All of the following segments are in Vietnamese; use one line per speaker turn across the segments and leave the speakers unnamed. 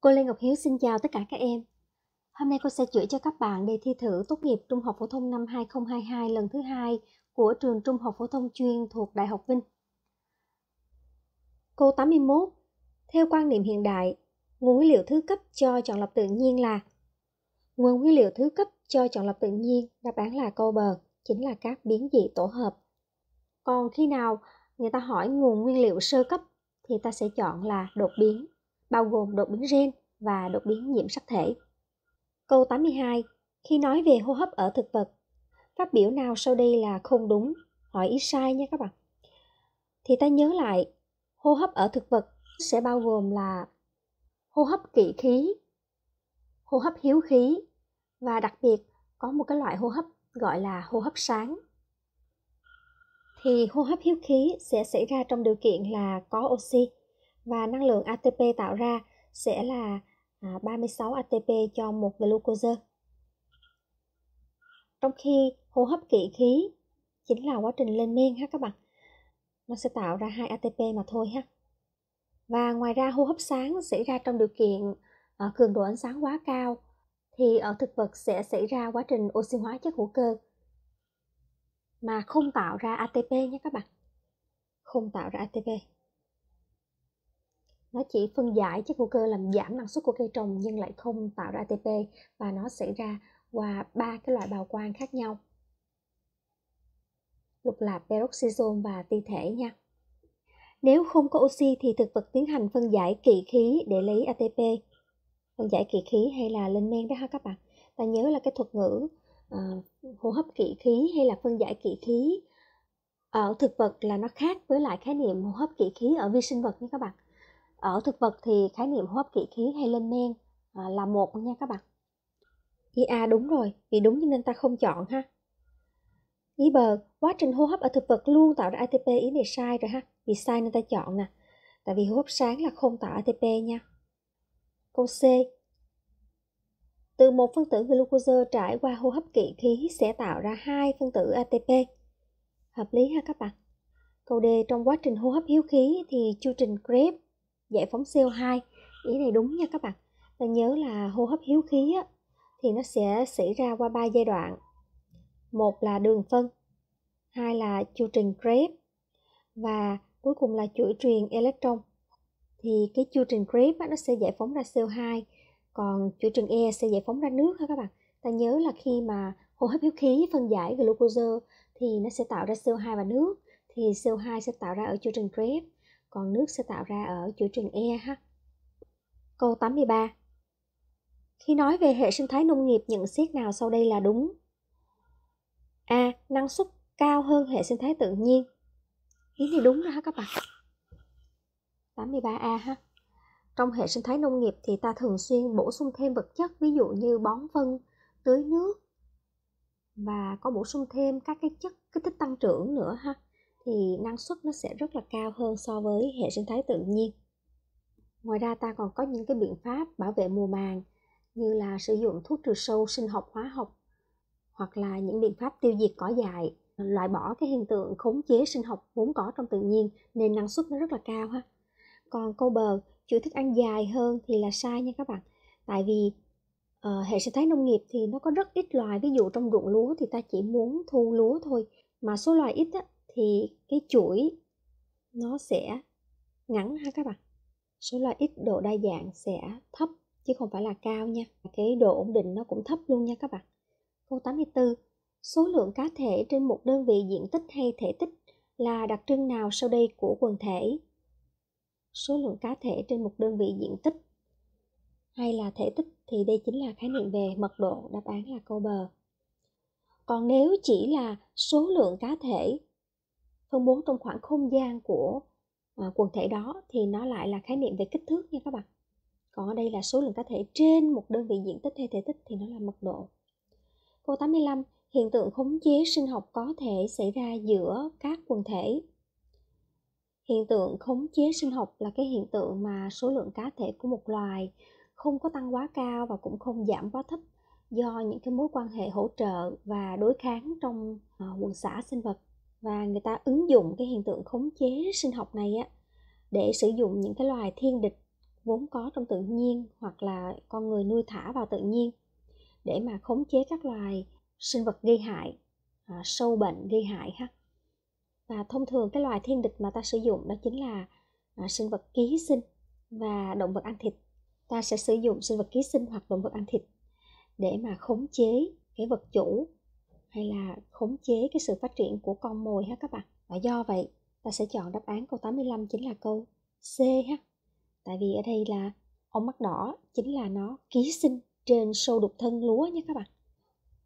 Cô Lê Ngọc Hiếu xin chào tất cả các em. Hôm nay cô sẽ chữa cho các bạn đề thi thử tốt nghiệp Trung học phổ thông năm 2022 lần thứ hai của trường Trung học phổ thông chuyên thuộc Đại học Vinh. Câu 81. Theo quan niệm hiện đại, nguồn nguyên liệu thứ cấp cho chọn lọc tự nhiên là Nguồn nguyên liệu thứ cấp cho chọn lọc tự nhiên đáp án là câu bờ, chính là các biến dị tổ hợp. Còn khi nào người ta hỏi nguồn nguyên liệu sơ cấp thì ta sẽ chọn là đột biến bao gồm đột biến gen và đột biến nhiễm sắc thể. Câu 82. Khi nói về hô hấp ở thực vật, phát biểu nào sau đây là không đúng? Hỏi ý sai nha các bạn. Thì ta nhớ lại, hô hấp ở thực vật sẽ bao gồm là hô hấp kỵ khí, hô hấp hiếu khí và đặc biệt có một cái loại hô hấp gọi là hô hấp sáng. Thì hô hấp hiếu khí sẽ xảy ra trong điều kiện là có oxy và năng lượng ATP tạo ra sẽ là à, 36 ATP cho một glucose. Trong khi hô hấp kỵ khí chính là quá trình lên men ha các bạn. Nó sẽ tạo ra 2 ATP mà thôi ha. Và ngoài ra hô hấp sáng xảy ra trong điều kiện uh, cường độ ánh sáng quá cao thì ở thực vật sẽ xảy ra quá trình oxy hóa chất hữu cơ mà không tạo ra ATP nhé các bạn. Không tạo ra ATP nó chỉ phân giải chất hữu cơ làm giảm năng suất của cây trồng nhưng lại không tạo ra ATP và nó xảy ra qua ba cái loại bào quang khác nhau. Lục lạp peroxisome và ti thể nha. Nếu không có oxy thì thực vật tiến hành phân giải kỵ khí để lấy ATP. Phân giải kỵ khí hay là lên men đó ha các bạn? Ta nhớ là cái thuật ngữ uh, hô hấp kỵ khí hay là phân giải kỵ khí ở thực vật là nó khác với lại khái niệm hô hấp kỵ khí ở vi sinh vật nha các bạn ở thực vật thì khái niệm hô hấp kỵ khí hay lên men à, là một nha các bạn. Ý a đúng rồi vì đúng cho nên ta không chọn ha. Ý bờ quá trình hô hấp ở thực vật luôn tạo ra ATP ý này sai rồi ha. Vì sai nên ta chọn nè. Tại vì hô hấp sáng là không tạo ATP nha. Câu C. Từ một phân tử glucose trải qua hô hấp kỵ khí sẽ tạo ra hai phân tử ATP hợp lý ha các bạn. Câu D. Trong quá trình hô hấp hiếu khí thì chu trình Krebs giải phóng CO2 ý này đúng nha các bạn. Ta nhớ là hô hấp hiếu khí á, thì nó sẽ xảy ra qua ba giai đoạn. Một là đường phân hai là chu trình Krebs và cuối cùng là chuỗi truyền electron. Thì cái chu trình Krebs á, nó sẽ giải phóng ra CO2 còn chuỗi trình E sẽ giải phóng ra nước ha các bạn. Ta nhớ là khi mà hô hấp hiếu khí phân giải glucose thì nó sẽ tạo ra CO2 và nước thì CO2 sẽ tạo ra ở chu trình Krebs còn nước sẽ tạo ra ở chuỗi trình E ha. Câu 83 Khi nói về hệ sinh thái nông nghiệp nhận xét nào sau đây là đúng? A. Năng suất cao hơn hệ sinh thái tự nhiên. Ý này đúng đó ha các bạn. 83A ha. Trong hệ sinh thái nông nghiệp thì ta thường xuyên bổ sung thêm vật chất ví dụ như bón phân, tưới nước và có bổ sung thêm các cái chất kích thích tăng trưởng nữa ha thì năng suất nó sẽ rất là cao hơn so với hệ sinh thái tự nhiên. Ngoài ra ta còn có những cái biện pháp bảo vệ mùa màng như là sử dụng thuốc trừ sâu sinh học hóa học hoặc là những biện pháp tiêu diệt cỏ dại, loại bỏ cái hiện tượng khống chế sinh học vốn có trong tự nhiên nên năng suất nó rất là cao ha. Còn câu bờ chuỗi thức ăn dài hơn thì là sai nha các bạn. Tại vì uh, hệ sinh thái nông nghiệp thì nó có rất ít loài, ví dụ trong ruộng lúa thì ta chỉ muốn thu lúa thôi, mà số loài ít á, thì cái chuỗi nó sẽ ngắn ha các bạn. Số loại ít độ đa dạng sẽ thấp chứ không phải là cao nha. Cái độ ổn định nó cũng thấp luôn nha các bạn. Câu 84 số lượng cá thể trên một đơn vị diện tích hay thể tích là đặc trưng nào sau đây của quần thể? Số lượng cá thể trên một đơn vị diện tích hay là thể tích thì đây chính là khái niệm về mật độ, đáp án là câu bờ. Còn nếu chỉ là số lượng cá thể phân bố trong khoảng không gian của à, quần thể đó thì nó lại là khái niệm về kích thước nha các bạn. Còn ở đây là số lượng cá thể trên một đơn vị diện tích hay thể tích thì nó là mật độ. Câu 85 hiện tượng khống chế sinh học có thể xảy ra giữa các quần thể. Hiện tượng khống chế sinh học là cái hiện tượng mà số lượng cá thể của một loài không có tăng quá cao và cũng không giảm quá thấp do những cái mối quan hệ hỗ trợ và đối kháng trong à, quần xã sinh vật và người ta ứng dụng cái hiện tượng khống chế sinh học này á để sử dụng những cái loài thiên địch vốn có trong tự nhiên hoặc là con người nuôi thả vào tự nhiên để mà khống chế các loài sinh vật gây hại à, sâu bệnh gây hại ha. Và thông thường cái loài thiên địch mà ta sử dụng đó chính là à, sinh vật ký sinh và động vật ăn thịt. Ta sẽ sử dụng sinh vật ký sinh hoặc động vật ăn thịt để mà khống chế cái vật chủ hay là khống chế cái sự phát triển của con mồi ha các bạn? Và do vậy ta sẽ chọn đáp án câu 85 chính là câu C ha. Tại vì ở đây là ong mắt đỏ chính là nó ký sinh trên sâu đục thân lúa nha các bạn.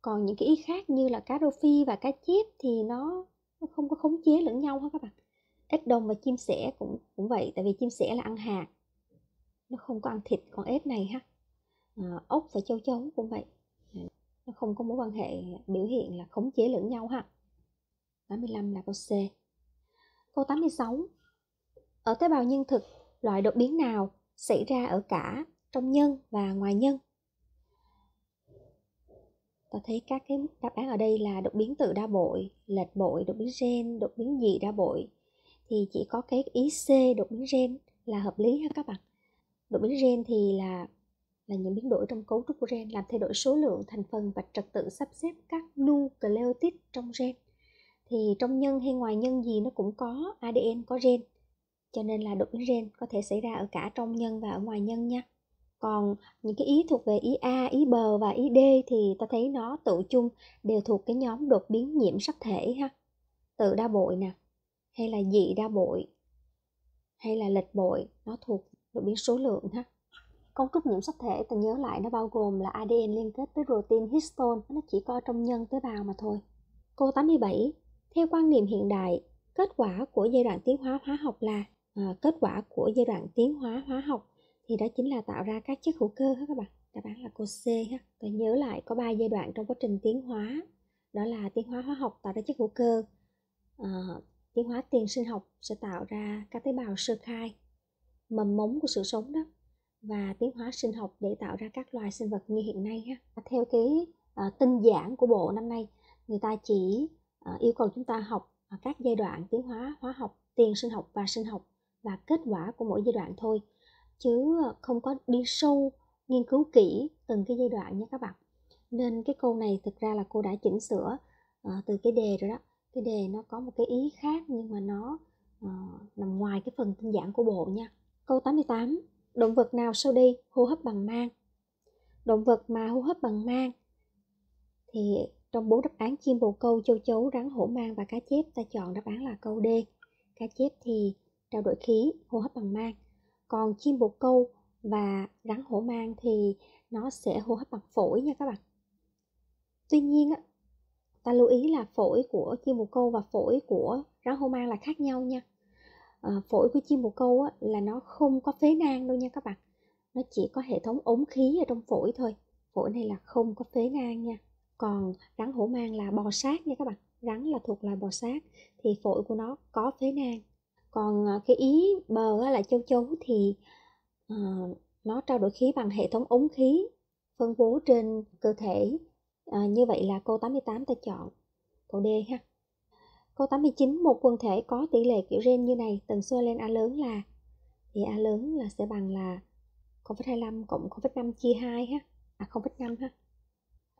Còn những cái ý khác như là cá rô phi và cá chép thì nó, nó không có khống chế lẫn nhau ha các bạn. Ếch đồng và chim sẻ cũng cũng vậy tại vì chim sẻ là ăn hạt nó không có ăn thịt còn ếch này ha. À, ốc và châu chấu cũng vậy nó không có mối quan hệ biểu hiện là khống chế lẫn nhau ha. 85 là câu C. Câu 86 ở tế bào nhân thực, loại đột biến nào xảy ra ở cả trong nhân và ngoài nhân? Ta thấy các cái đáp án ở đây là đột biến tự đa bội, lệch bội, đột biến gen, đột biến dị đa bội. Thì chỉ có cái ý C đột biến gen là hợp lý ha các bạn. Đột biến gen thì là là những biến đổi trong cấu trúc của gen làm thay đổi số lượng thành phần và trật tự sắp xếp các nucleotide trong gen. Thì trong nhân hay ngoài nhân gì nó cũng có ADN có gen. Cho nên là đột biến gen có thể xảy ra ở cả trong nhân và ở ngoài nhân nha. Còn những cái ý thuộc về ý A, ý B và ý D thì ta thấy nó tự chung đều thuộc cái nhóm đột biến nhiễm sắc thể ha. Tự đa bội nè hay là dị đa bội hay là lệch bội nó thuộc đột biến số lượng ha cấu trúc nhiễm sắc thể ta nhớ lại nó bao gồm là ADN liên kết với protein histone nó chỉ có trong nhân tế bào mà thôi. Câu 87 theo quan niệm hiện đại kết quả của giai đoạn tiến hóa hóa học là à, kết quả của giai đoạn tiến hóa hóa học thì đó chính là tạo ra các chất hữu cơ hết các bạn. Đáp án là câu C ha. Ta nhớ lại có ba giai đoạn trong quá trình tiến hóa. Đó là tiến hóa hóa học tạo ra chất hữu cơ à, tiến hóa tiền sinh học sẽ tạo ra các tế bào sơ khai mầm mống của sự sống đó và tiến hóa sinh học để tạo ra các loài sinh vật như hiện nay ha. À, theo cái uh, tinh giản của bộ năm nay người ta chỉ uh, yêu cầu chúng ta học uh, các giai đoạn tiến hóa hóa học tiền sinh học và sinh học và kết quả của mỗi giai đoạn thôi chứ không có đi sâu nghiên cứu kỹ từng cái giai đoạn nha các bạn. Nên cái câu này thực ra là cô đã chỉnh sửa uh, từ cái đề rồi đó. Cái đề nó có một cái ý khác nhưng mà nó uh, nằm ngoài cái phần tinh giản của bộ nha. Câu 88 động vật nào sau đây hô hấp bằng mang? Động vật mà hô hấp bằng mang thì trong bốn đáp án chim bồ câu, châu chấu, rắn, hổ, mang và cá chép, ta chọn đáp án là câu D. Cá chép thì trao đổi khí, hô hấp bằng mang. Còn chim bồ câu và rắn, hổ, mang thì nó sẽ hô hấp bằng phổi nha các bạn. Tuy nhiên á, ta lưu ý là phổi của chim bồ câu và phổi của rắn, hổ, mang là khác nhau nha à, phổi của chim bồ câu á, là nó không có phế nang đâu nha các bạn. Nó chỉ có hệ thống ống khí ở trong phổi thôi. Phổi này là không có phế nang nha. Còn rắn hổ mang là bò sát nha các bạn. Rắn là thuộc loài bò sát thì phổi của nó có phế nang. Còn ờ, cái ý bờ là châu chấu thì uh, nó trao đổi khí bằng hệ thống ống khí phân bố trên cơ thể. À, như vậy là câu 88 ta chọn. Câu D ha câu 89 một quần thể có tỷ lệ kiểu gen như này tần số lên A lớn là thì A lớn là sẽ bằng là 0,25 cộng 0,5 chia 2 ha à 0,5 ha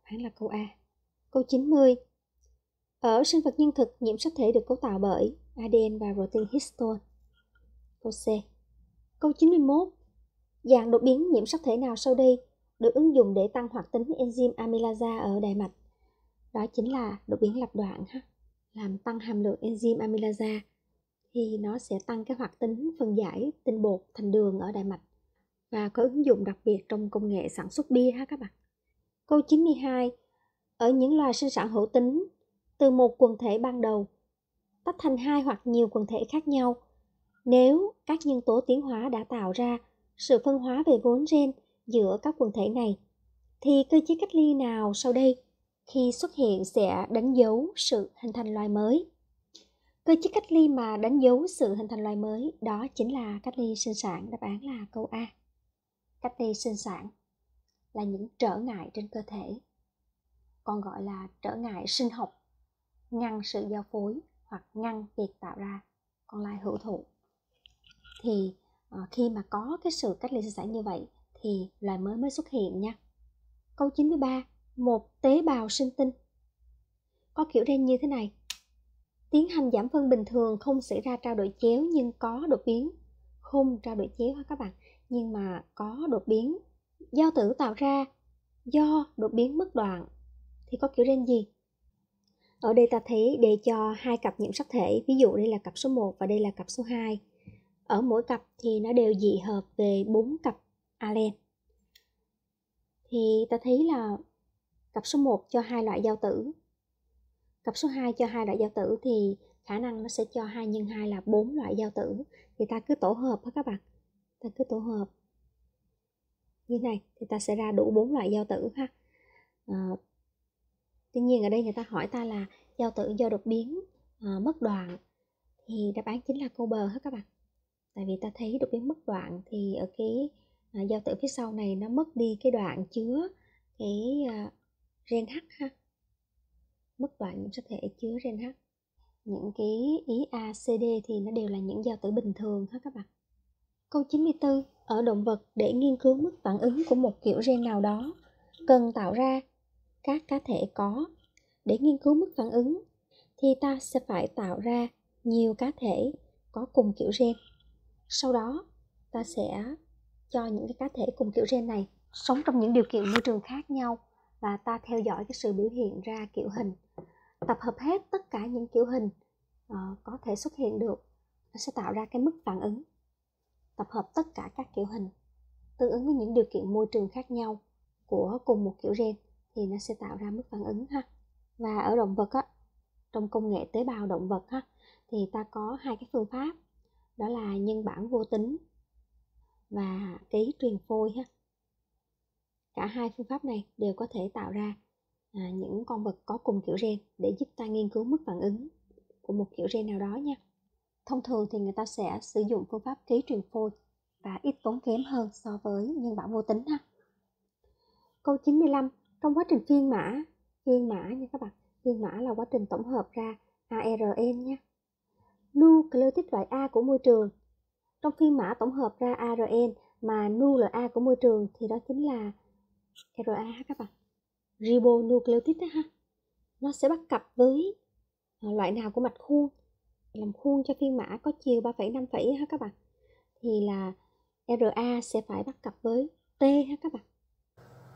phán là câu A câu 90 ở sinh vật nhân thực nhiễm sắc thể được cấu tạo bởi ADN và protein histone. Câu C. Câu 91. Dạng đột biến nhiễm sắc thể nào sau đây được ứng dụng để tăng hoạt tính enzyme amylase ở đại mạch? Đó chính là đột biến lặp đoạn ha. Làm tăng hàm lượng enzyme amylase thì nó sẽ tăng cái hoạt tính phân giải tinh bột thành đường ở đại mạch và có ứng dụng đặc biệt trong công nghệ sản xuất bia ha các bạn. Câu 92. Ở những loài sinh sản hữu tính, từ một quần thể ban đầu tách thành hai hoặc nhiều quần thể khác nhau. Nếu các nhân tố tiến hóa đã tạo ra sự phân hóa về vốn gen giữa các quần thể này, thì cơ chế cách ly nào sau đây khi xuất hiện sẽ đánh dấu sự hình thành loài mới? Cơ chế cách ly mà đánh dấu sự hình thành loài mới đó chính là cách ly sinh sản, đáp án là câu A. Cách ly sinh sản là những trở ngại trên cơ thể, còn gọi là trở ngại sinh học, ngăn sự giao phối hoặc ngăn việc tạo ra con lai hữu thụ thì ờ, khi mà có cái sự cách ly sinh sản như vậy thì loài mới mới xuất hiện nha câu 93 một tế bào sinh tinh. Có kiểu gen như thế này. Tiến hành giảm phân bình thường không xảy ra trao đổi chéo nhưng có đột biến. Không trao đổi chéo ha các bạn? Nhưng mà có đột biến. Giao tử tạo ra, do đột biến mất đoạn. Thì có kiểu gen gì? Ở đây ta thấy đề cho hai cặp nhiễm sắc thể, ví dụ đây là cặp số 1 và đây là cặp số 2 ở mỗi cặp thì nó đều dị hợp về bốn cặp alen thì ta thấy là cặp số 1 cho hai loại giao tử. Cặp số 2 cho hai loại giao tử thì khả năng nó sẽ cho 2 nhân 2 là 4 loại giao tử. Thì ta cứ tổ hợp ha các bạn. Ta cứ tổ hợp. Như này thì ta sẽ ra đủ 4 loại giao tử ha. À, tuy nhiên ở đây người ta hỏi ta là giao tử do đột biến à, mất đoạn thì đáp án chính là câu bờ hết các bạn. Tại vì ta thấy đột biến mất đoạn thì ở cái à, giao tử phía sau này nó mất đi cái đoạn chứa cái à, gen H ha? Mức đoạn nhiễm sắc thể chứa gen H. Những cái ý A, C, D thì nó đều là những giao tử bình thường ha các bạn. Câu 94 ở động vật để nghiên cứu mức phản ứng của một kiểu gen nào đó cần tạo ra các cá thể có. Để nghiên cứu mức phản ứng thì ta sẽ phải tạo ra nhiều cá thể có cùng kiểu gen. Sau đó ta sẽ cho những cái cá thể cùng kiểu gen này sống trong những điều kiện môi trường khác nhau và ta theo dõi cái sự biểu hiện ra kiểu hình. Tập hợp hết tất cả những kiểu hình uh, có thể xuất hiện được nó sẽ tạo ra cái mức phản ứng. Tập hợp tất cả các kiểu hình tương ứng với những điều kiện môi trường khác nhau của cùng một kiểu gen thì nó sẽ tạo ra mức phản ứng ha. Và ở động vật á trong công nghệ tế bào động vật ha thì ta có hai cái phương pháp đó là nhân bản vô tính và ký truyền phôi ha cả hai phương pháp này đều có thể tạo ra à, những con vật có cùng kiểu gen để giúp ta nghiên cứu mức phản ứng của một kiểu gen nào đó nha. Thông thường thì người ta sẽ sử dụng phương pháp ký truyền phôi và ít tốn kém hơn so với nhân bản vô tính ha. Câu 95 trong quá trình phiên mã phiên mã nha các bạn phiên mã là quá trình tổng hợp ra ARN nha. Nucleotide loại A của môi trường. Trong phiên mã tổng hợp ra ARN mà nu là A của môi trường thì đó chính là rna các bạn. Ribonucleotide ha. Nó sẽ bắt cặp với à, loại nào của mạch khuôn. Làm khuôn cho phiên mã có chiều 3,5 phẩy ha các bạn. Thì là RA sẽ phải bắt cặp với T ha các bạn.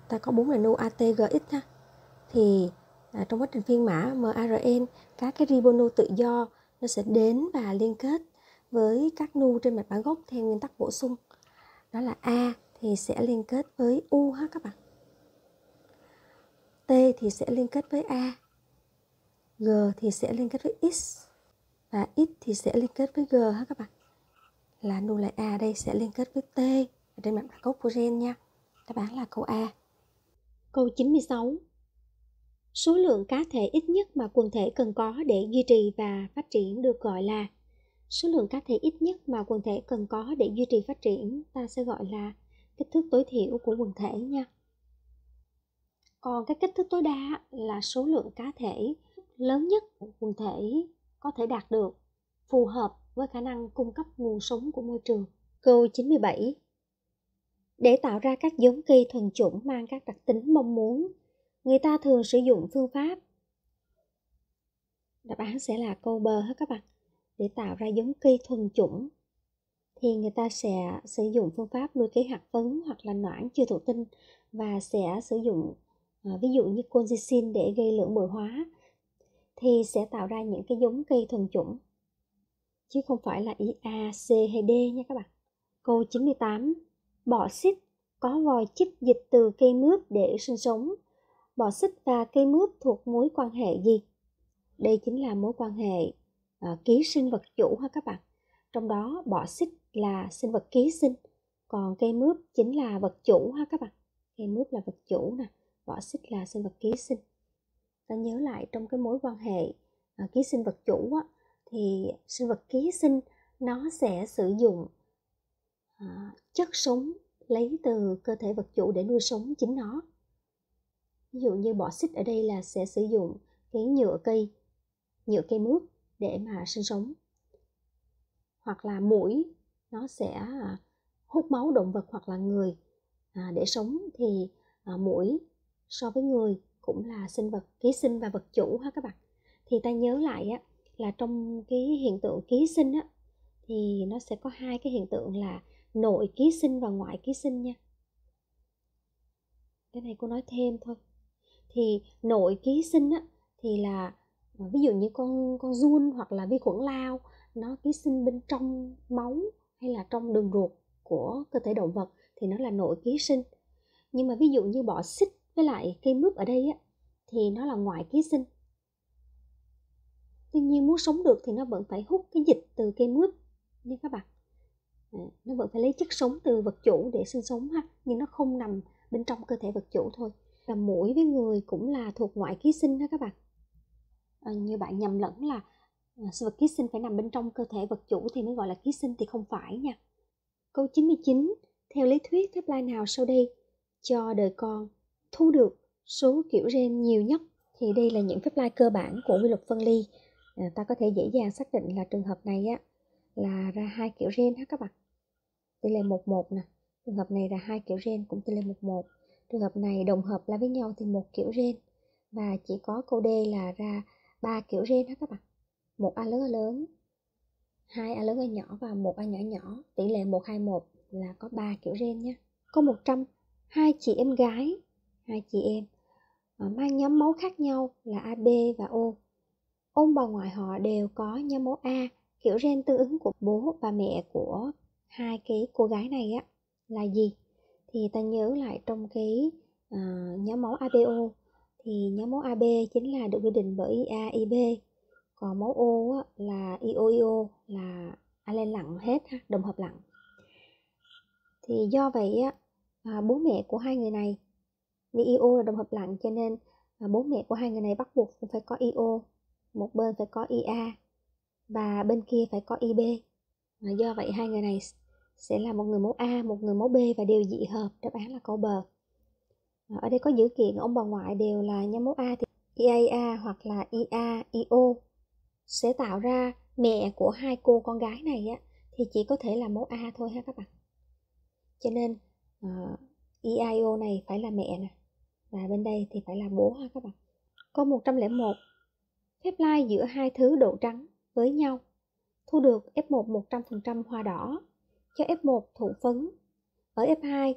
Ta có bốn là nu ATGX ha. Thì à, trong quá trình phiên mã mRN các cái ribonu tự do nó sẽ đến và liên kết với các nu trên mạch bản gốc theo nguyên tắc bổ sung. Đó là A thì sẽ liên kết với U ha các bạn. T thì sẽ liên kết với A. G thì sẽ liên kết với X. Và X thì sẽ liên kết với G ha các bạn? Là nu lại A đây sẽ liên kết với T. Ở trên mặt bản gốc của gen nha. Đáp án là câu A. Câu 96 số lượng cá thể ít nhất mà quần thể cần có để duy trì và phát triển được gọi là số lượng cá thể ít nhất mà quần thể cần có để duy trì phát triển, ta sẽ gọi là kích thước tối thiểu của quần thể nha còn cái kích thước tối đa là số lượng cá thể lớn nhất quần thể có thể đạt được phù hợp với khả năng cung cấp nguồn sống của môi trường. Câu 97 Để tạo ra các giống cây thuần chủng mang các đặc tính mong muốn, người ta thường sử dụng phương pháp Đáp án sẽ là câu bờ hết các bạn. Để tạo ra giống cây thuần chủng thì người ta sẽ sử dụng phương pháp nuôi cấy hạt phấn hoặc là noãn chưa thụ tinh và sẽ sử dụng à, ví dụ như colchicine để gây lượng bồi hóa thì sẽ tạo ra những cái giống cây thuần chủng chứ không phải là ý A, C hay D nha các bạn. Câu 98. Bọ xít có vòi chích dịch từ cây mướp để sinh sống. Bọ xít và cây mướp thuộc mối quan hệ gì? Đây chính là mối quan hệ à, ký sinh vật chủ ha các bạn. Trong đó bọ xít là sinh vật ký sinh, còn cây mướp chính là vật chủ ha các bạn. Cây mướp là vật chủ nè, bọ xít là sinh vật ký sinh. Ta nhớ lại trong cái mối quan hệ à, ký sinh vật chủ á, thì sinh vật ký sinh nó sẽ sử dụng à, chất sống lấy từ cơ thể vật chủ để nuôi sống chính nó. Ví dụ như bọ xít ở đây là sẽ sử dụng cái nhựa cây, nhựa cây mướp để mà sinh sống hoặc là mũi nó sẽ à, hút máu động vật hoặc là người à, để sống thì à, mũi so với người, cũng là sinh vật, ký sinh và vật chủ ha các bạn. Thì ta nhớ lại á, là trong cái hiện tượng ký sinh á, thì nó sẽ có hai cái hiện tượng là nội ký sinh và ngoại ký sinh nha. Cái này cô nói thêm thôi. Thì nội ký sinh á, thì là à, ví dụ như con con run hoặc là vi khuẩn lao, nó ký sinh bên trong máu hay là trong đường ruột của cơ thể động vật thì nó là nội ký sinh. Nhưng mà ví dụ như bọ xích với lại cây mướp ở đây á thì nó là ngoại ký sinh. Tuy nhiên muốn sống được thì nó vẫn phải hút cái dịch từ cây mướp nha các bạn. À, nó vẫn phải lấy chất sống từ vật chủ để sinh sống ha nhưng nó không nằm bên trong cơ thể vật chủ thôi. Là mũi với người cũng là thuộc ngoại ký sinh đó các bạn. À, như bạn nhầm lẫn là à, vật ký sinh phải nằm bên trong cơ thể vật chủ thì mới gọi là ký sinh thì không phải nha. Câu 99 theo lý thuyết phép lai nào sau đây cho đời con? Thu được số kiểu gen nhiều nhất thì đây là những phép lai cơ bản của quy luật phân ly. À, ta có thể dễ dàng xác định là trường hợp này á là ra hai kiểu gen ha các bạn? Tỷ lệ 11 nè trường hợp này là hai kiểu gen cũng tỷ lệ 11 trường hợp này đồng hợp lại với nhau thì một kiểu gen và chỉ có câu D là ra ba kiểu gen ha các bạn? Một A lớn A lớn hai A lớn A nhỏ và một A nhỏ nhỏ. Tỷ lệ 121 là có ba kiểu gen nhé có 100 hai chị em gái hai chị em ờ, mang nhóm máu khác nhau là AB và O. Ông bà ngoại họ đều có nhóm máu A kiểu gen tương ứng của bố và mẹ của hai cái cô gái này á là gì? Thì ta nhớ lại trong cái uh, nhóm máu ABO thì nhóm máu AB chính là được quy định bởi IA, IB còn máu O á, là IO, IO là alen lặng hết ha, đồng hợp lặng. Thì do vậy á à, bố mẹ của hai người này vì IO là đồng hợp lạnh cho nên à, bố mẹ của hai người này bắt buộc cũng phải có IO một bên phải có IA và bên kia phải có IB và do vậy hai người này sẽ là một người máu A, một người máu B và đều dị hợp, đáp án là câu bờ. Ở đây có dữ kiện ông bà ngoại đều là nhóm máu A thì IAA hoặc là IA, IO sẽ tạo ra mẹ của hai cô con gái này á thì chỉ có thể là máu A thôi ha các bạn. Cho nên ờ, uh, EIO này phải là mẹ nè và bên đây thì phải là bố ha các bạn. Câu 101 Phép lai giữa hai thứ độ trắng với nhau thu được F1 100% hoa đỏ cho F1 thụ phấn. Ở F2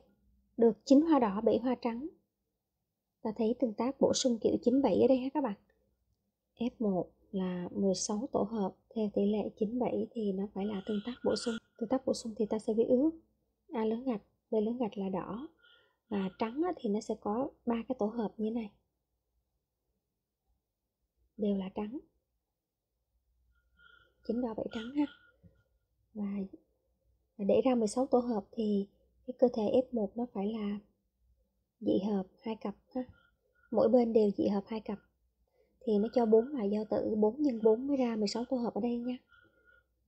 được 9 hoa đỏ 7 hoa trắng. Ta thấy tương tác bổ sung kiểu 97 ở đây ha các bạn. F1 là 16 tổ hợp theo tỷ lệ 97 thì nó phải là tương tác bổ sung. Tương tác bổ sung thì ta sẽ viết ước A lớn gạch, B lớn gạch là đỏ và trắng thì nó sẽ có ba cái tổ hợp như này đều là trắng chín đo bảy trắng ha và và để ra 16 tổ hợp thì cái cơ thể F1 nó phải là dị hợp hai cặp ha. Mỗi bên đều dị hợp hai cặp. Thì nó cho bốn loại giao tử 4 nhân 4 mới ra 16 tổ hợp ở đây nha.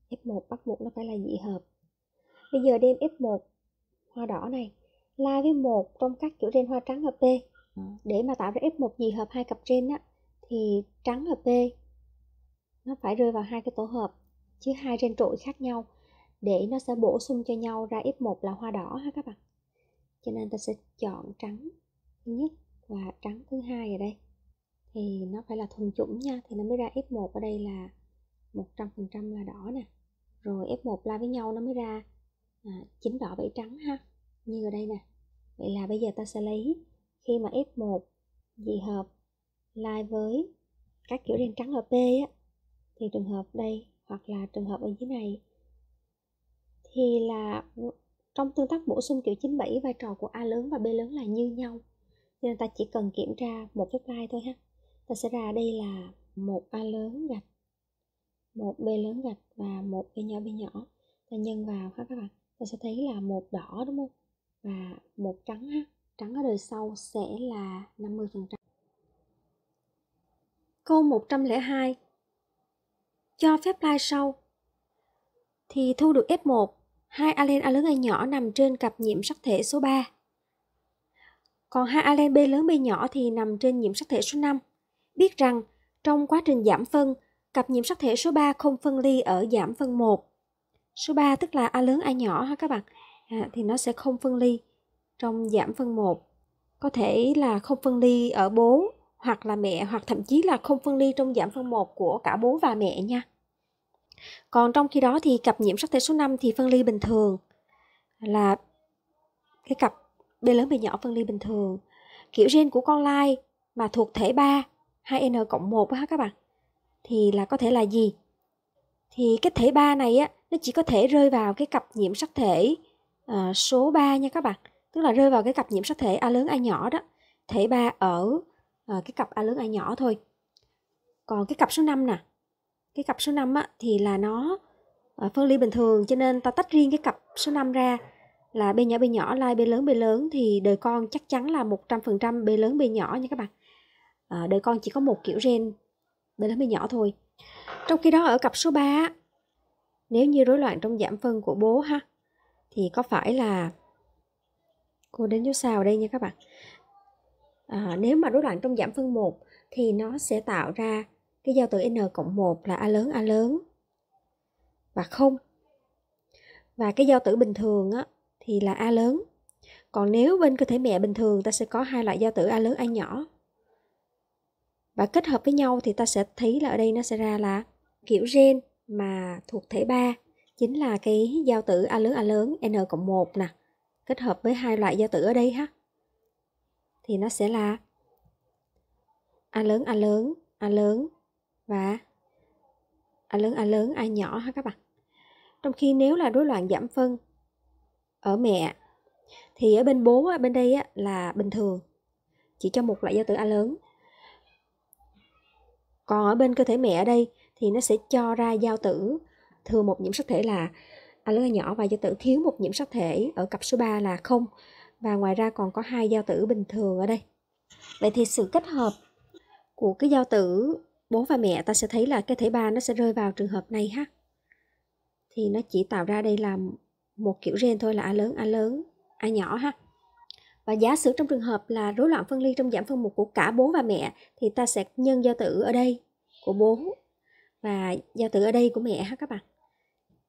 F1 bắt buộc nó phải là dị hợp. Bây giờ đem F1 hoa đỏ này la với một trong các kiểu gen hoa trắng hợp P. Để mà tạo ra F1 dị hợp hai cặp gen á thì trắng hợp P nó phải rơi vào hai cái tổ hợp chứ hai gen trội khác nhau. Để nó sẽ bổ sung cho nhau ra F1 là hoa đỏ ha các bạn. Cho nên ta sẽ chọn trắng thứ nhất và trắng thứ hai ở đây. Thì nó phải là thuần chủng nha thì nó mới ra F1 ở đây là 100% là đỏ nè. Rồi F1 la với nhau nó mới ra à, 9 đỏ 7 trắng ha như ở đây nè. Vậy là bây giờ ta sẽ lấy khi mà F1 dị hợp lai với các kiểu đen trắng ở P á, thì trường hợp đây hoặc là trường hợp ở dưới này thì là trong tương tác bổ sung kiểu 97 vai trò của A lớn và B lớn là như nhau. Nên ta chỉ cần kiểm tra một phép lai thôi ha. Ta sẽ ra đây là một A lớn gạch, một B lớn gạch và một B nhỏ B nhỏ. Ta nhân vào ha các bạn. Ta sẽ thấy là một đỏ, đúng không? Và một trắng ha trắng ở đời sau sẽ là 50% câu 102 cho phép lai sau thì thu được F1 hai alen A lớn A nhỏ nằm trên cặp nhiễm sắc thể số 3. Còn hai alen B lớn B nhỏ thì nằm trên nhiễm sắc thể số 5. Biết rằng trong quá trình giảm phân, cặp nhiễm sắc thể số 3 không phân ly ở giảm phân 1. số 3 tức là A lớn A nhỏ ha các bạn à, thì nó sẽ không phân ly trong giảm phân 1 có thể là không phân ly ở bố hoặc là mẹ hoặc thậm chí là không phân ly trong giảm phân 1 của cả bố và mẹ nha. Còn trong khi đó thì cặp nhiễm sắc thể số 5 thì phân ly bình thường là cái cặp B lớn B nhỏ phân ly bình thường. Kiểu gen của con lai mà thuộc thể 3 2N cộng 1 ha các bạn. Thì là có thể là gì? Thì cái thể 3 này á nó chỉ có thể rơi vào cái cặp nhiễm sắc thể à, số 3 nha các bạn. Tức là rơi vào cái cặp nhiễm sắc thể A lớn A nhỏ đó. Thể 3 ở à, cái cặp A lớn A nhỏ thôi. Còn cái cặp số 5 nè. Cái cặp số 5 á, thì là nó à, phân ly bình thường cho nên ta tách riêng cái cặp số 5 ra là B nhỏ B nhỏ lai B lớn B lớn thì đời con chắc chắn là 100% B lớn B nhỏ nha các bạn. À, đời con chỉ có một kiểu gen B lớn B nhỏ thôi. Trong khi đó ở cặp số 3 nếu như rối loạn trong giảm phân của bố ha thì có phải là cô đến dấu sao đây nha các bạn. À, nếu mà rối loạn trong giảm phân 1 thì nó sẽ tạo ra cái giao tử N cộng 1 là A lớn A lớn và không và cái giao tử bình thường á, thì là A lớn. Còn nếu bên cơ thể mẹ bình thường ta sẽ có hai loại giao tử A lớn A nhỏ. Và kết hợp với nhau thì ta sẽ thấy là ở đây nó sẽ ra là kiểu gen mà thuộc thể 3 chính là cái giao tử A lớn A lớn, N cộng 1 nè. Kết hợp với hai loại giao tử ở đây ha. Thì nó sẽ là A lớn A lớn A lớn và A lớn A lớn, A nhỏ ha các bạn. Trong khi nếu là rối loạn giảm phân ở mẹ, thì ở bên bố bên đây là bình thường, chỉ cho một loại giao tử A lớn còn ở bên cơ thể mẹ ở đây thì nó sẽ cho ra giao tử thừa một nhiễm sắc thể là A lớn A nhỏ và giao tử, thiếu một nhiễm sắc thể ở cặp số 3 là không. Và ngoài ra còn có hai giao tử bình thường ở đây. Vậy thì sự kết hợp của cái giao tử bố và mẹ ta sẽ thấy là cái thể ba nó sẽ rơi vào trường hợp này ha. Thì nó chỉ tạo ra đây là một kiểu gen thôi, là A lớn A lớn, A nhỏ ha. Và giả sử trong trường hợp là rối loạn phân ly trong giảm phân mục của cả bố và mẹ, thì ta sẽ nhân giao tử ở đây của bố và giao tử ở đây của mẹ ha các bạn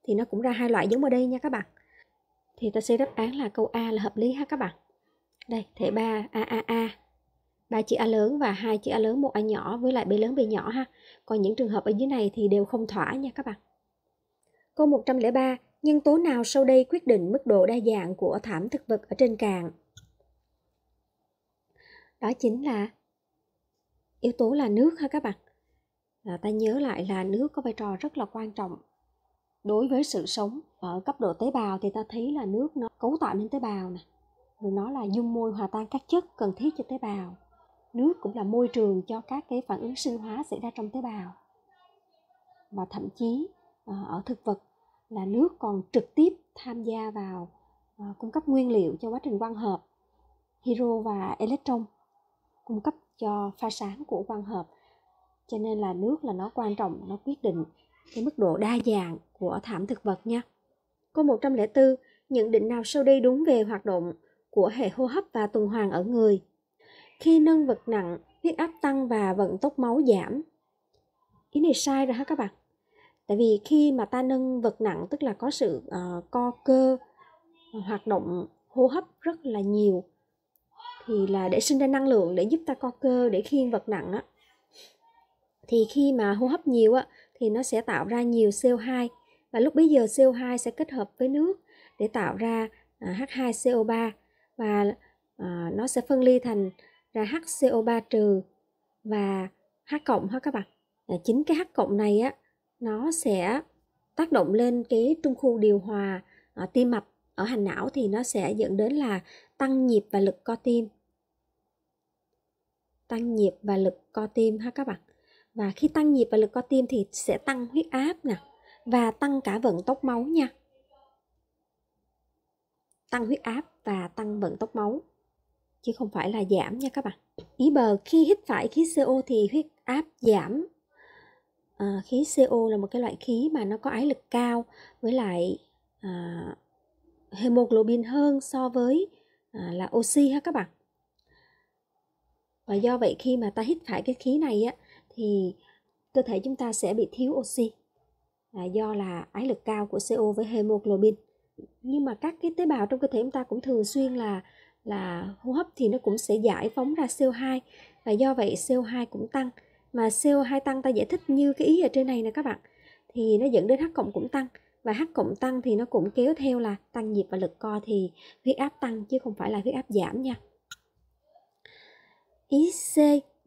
thì nó cũng ra hai loại giống ở đây nha các bạn. Thì ta sẽ đáp án là câu A là hợp lý ha các bạn. Đây thể 3 A A A. Ba chữ A lớn và hai chữ A lớn, một A nhỏ với lại B lớn B nhỏ ha. Còn những trường hợp ở dưới này thì đều không thỏa nha các bạn. Câu 103 Nhân tố nào sau đây quyết định mức độ đa dạng của thảm thực vật ở trên cạn? Đó chính là yếu tố là nước ha các bạn. Là ta nhớ lại là nước có vai trò rất là quan trọng đối với sự sống ở cấp độ tế bào thì ta thấy là nước nó cấu tạo nên tế bào nè. Rồi nó là dung môi hòa tan các chất cần thiết cho tế bào. Nước cũng là môi trường cho các cái phản ứng sinh hóa xảy ra trong tế bào. Và thậm chí ờ, ở thực vật là nước còn trực tiếp tham gia vào ờ, cung cấp nguyên liệu cho quá trình quang hợp. Hydro và electron cung cấp cho pha sáng của quang hợp. Cho nên là nước là nó quan trọng, nó quyết định cái mức độ đa dạng của thảm thực vật nha. Câu 104 nhận định nào sau đây đúng về hoạt động của hệ hô hấp và tuần hoàn ở người? Khi nâng vật nặng huyết áp tăng và vận tốc máu giảm. Ý này sai rồi hả các bạn? Tại vì khi mà ta nâng vật nặng tức là có sự uh, co cơ hoạt động hô hấp rất là nhiều thì là để sinh ra năng lượng để giúp ta co cơ để khiêng vật nặng á. Thì khi mà hô hấp nhiều á thì nó sẽ tạo ra nhiều CO2 và lúc bấy giờ CO2 sẽ kết hợp với nước để tạo ra à, H2CO3 và à, nó sẽ phân ly thành ra HCO3 trừ và H cộng ha các bạn. chính cái H cộng này á, nó sẽ tác động lên cái trung khu điều hòa ở tim mạch ở hành não thì nó sẽ dẫn đến là tăng nhịp và lực co tim tăng nhịp và lực co tim ha các bạn và khi tăng nhịp và lực co tim thì sẽ tăng huyết áp nè và tăng cả vận tốc máu nha. Tăng huyết áp và tăng vận tốc máu chứ không phải là giảm nha các bạn. Ý bờ khi hít phải khí CO thì huyết áp giảm. À, khí CO là một cái loại khí mà nó có ái lực cao với lại à, hemoglobin hơn so với à, là oxy ha các bạn. Và do vậy khi mà ta hít phải cái khí này á thì cơ thể chúng ta sẽ bị thiếu oxy là do là ái lực cao của CO với hemoglobin nhưng mà các cái tế bào trong cơ thể chúng ta cũng thường xuyên là là hô hấp thì nó cũng sẽ giải phóng ra CO2 và do vậy CO2 cũng tăng mà CO2 tăng ta giải thích như cái ý ở trên này nè các bạn thì nó dẫn đến H cộng cũng tăng và H cộng tăng thì nó cũng kéo theo là tăng nhịp và lực co thì huyết áp tăng chứ không phải là huyết áp giảm nha. Ý C,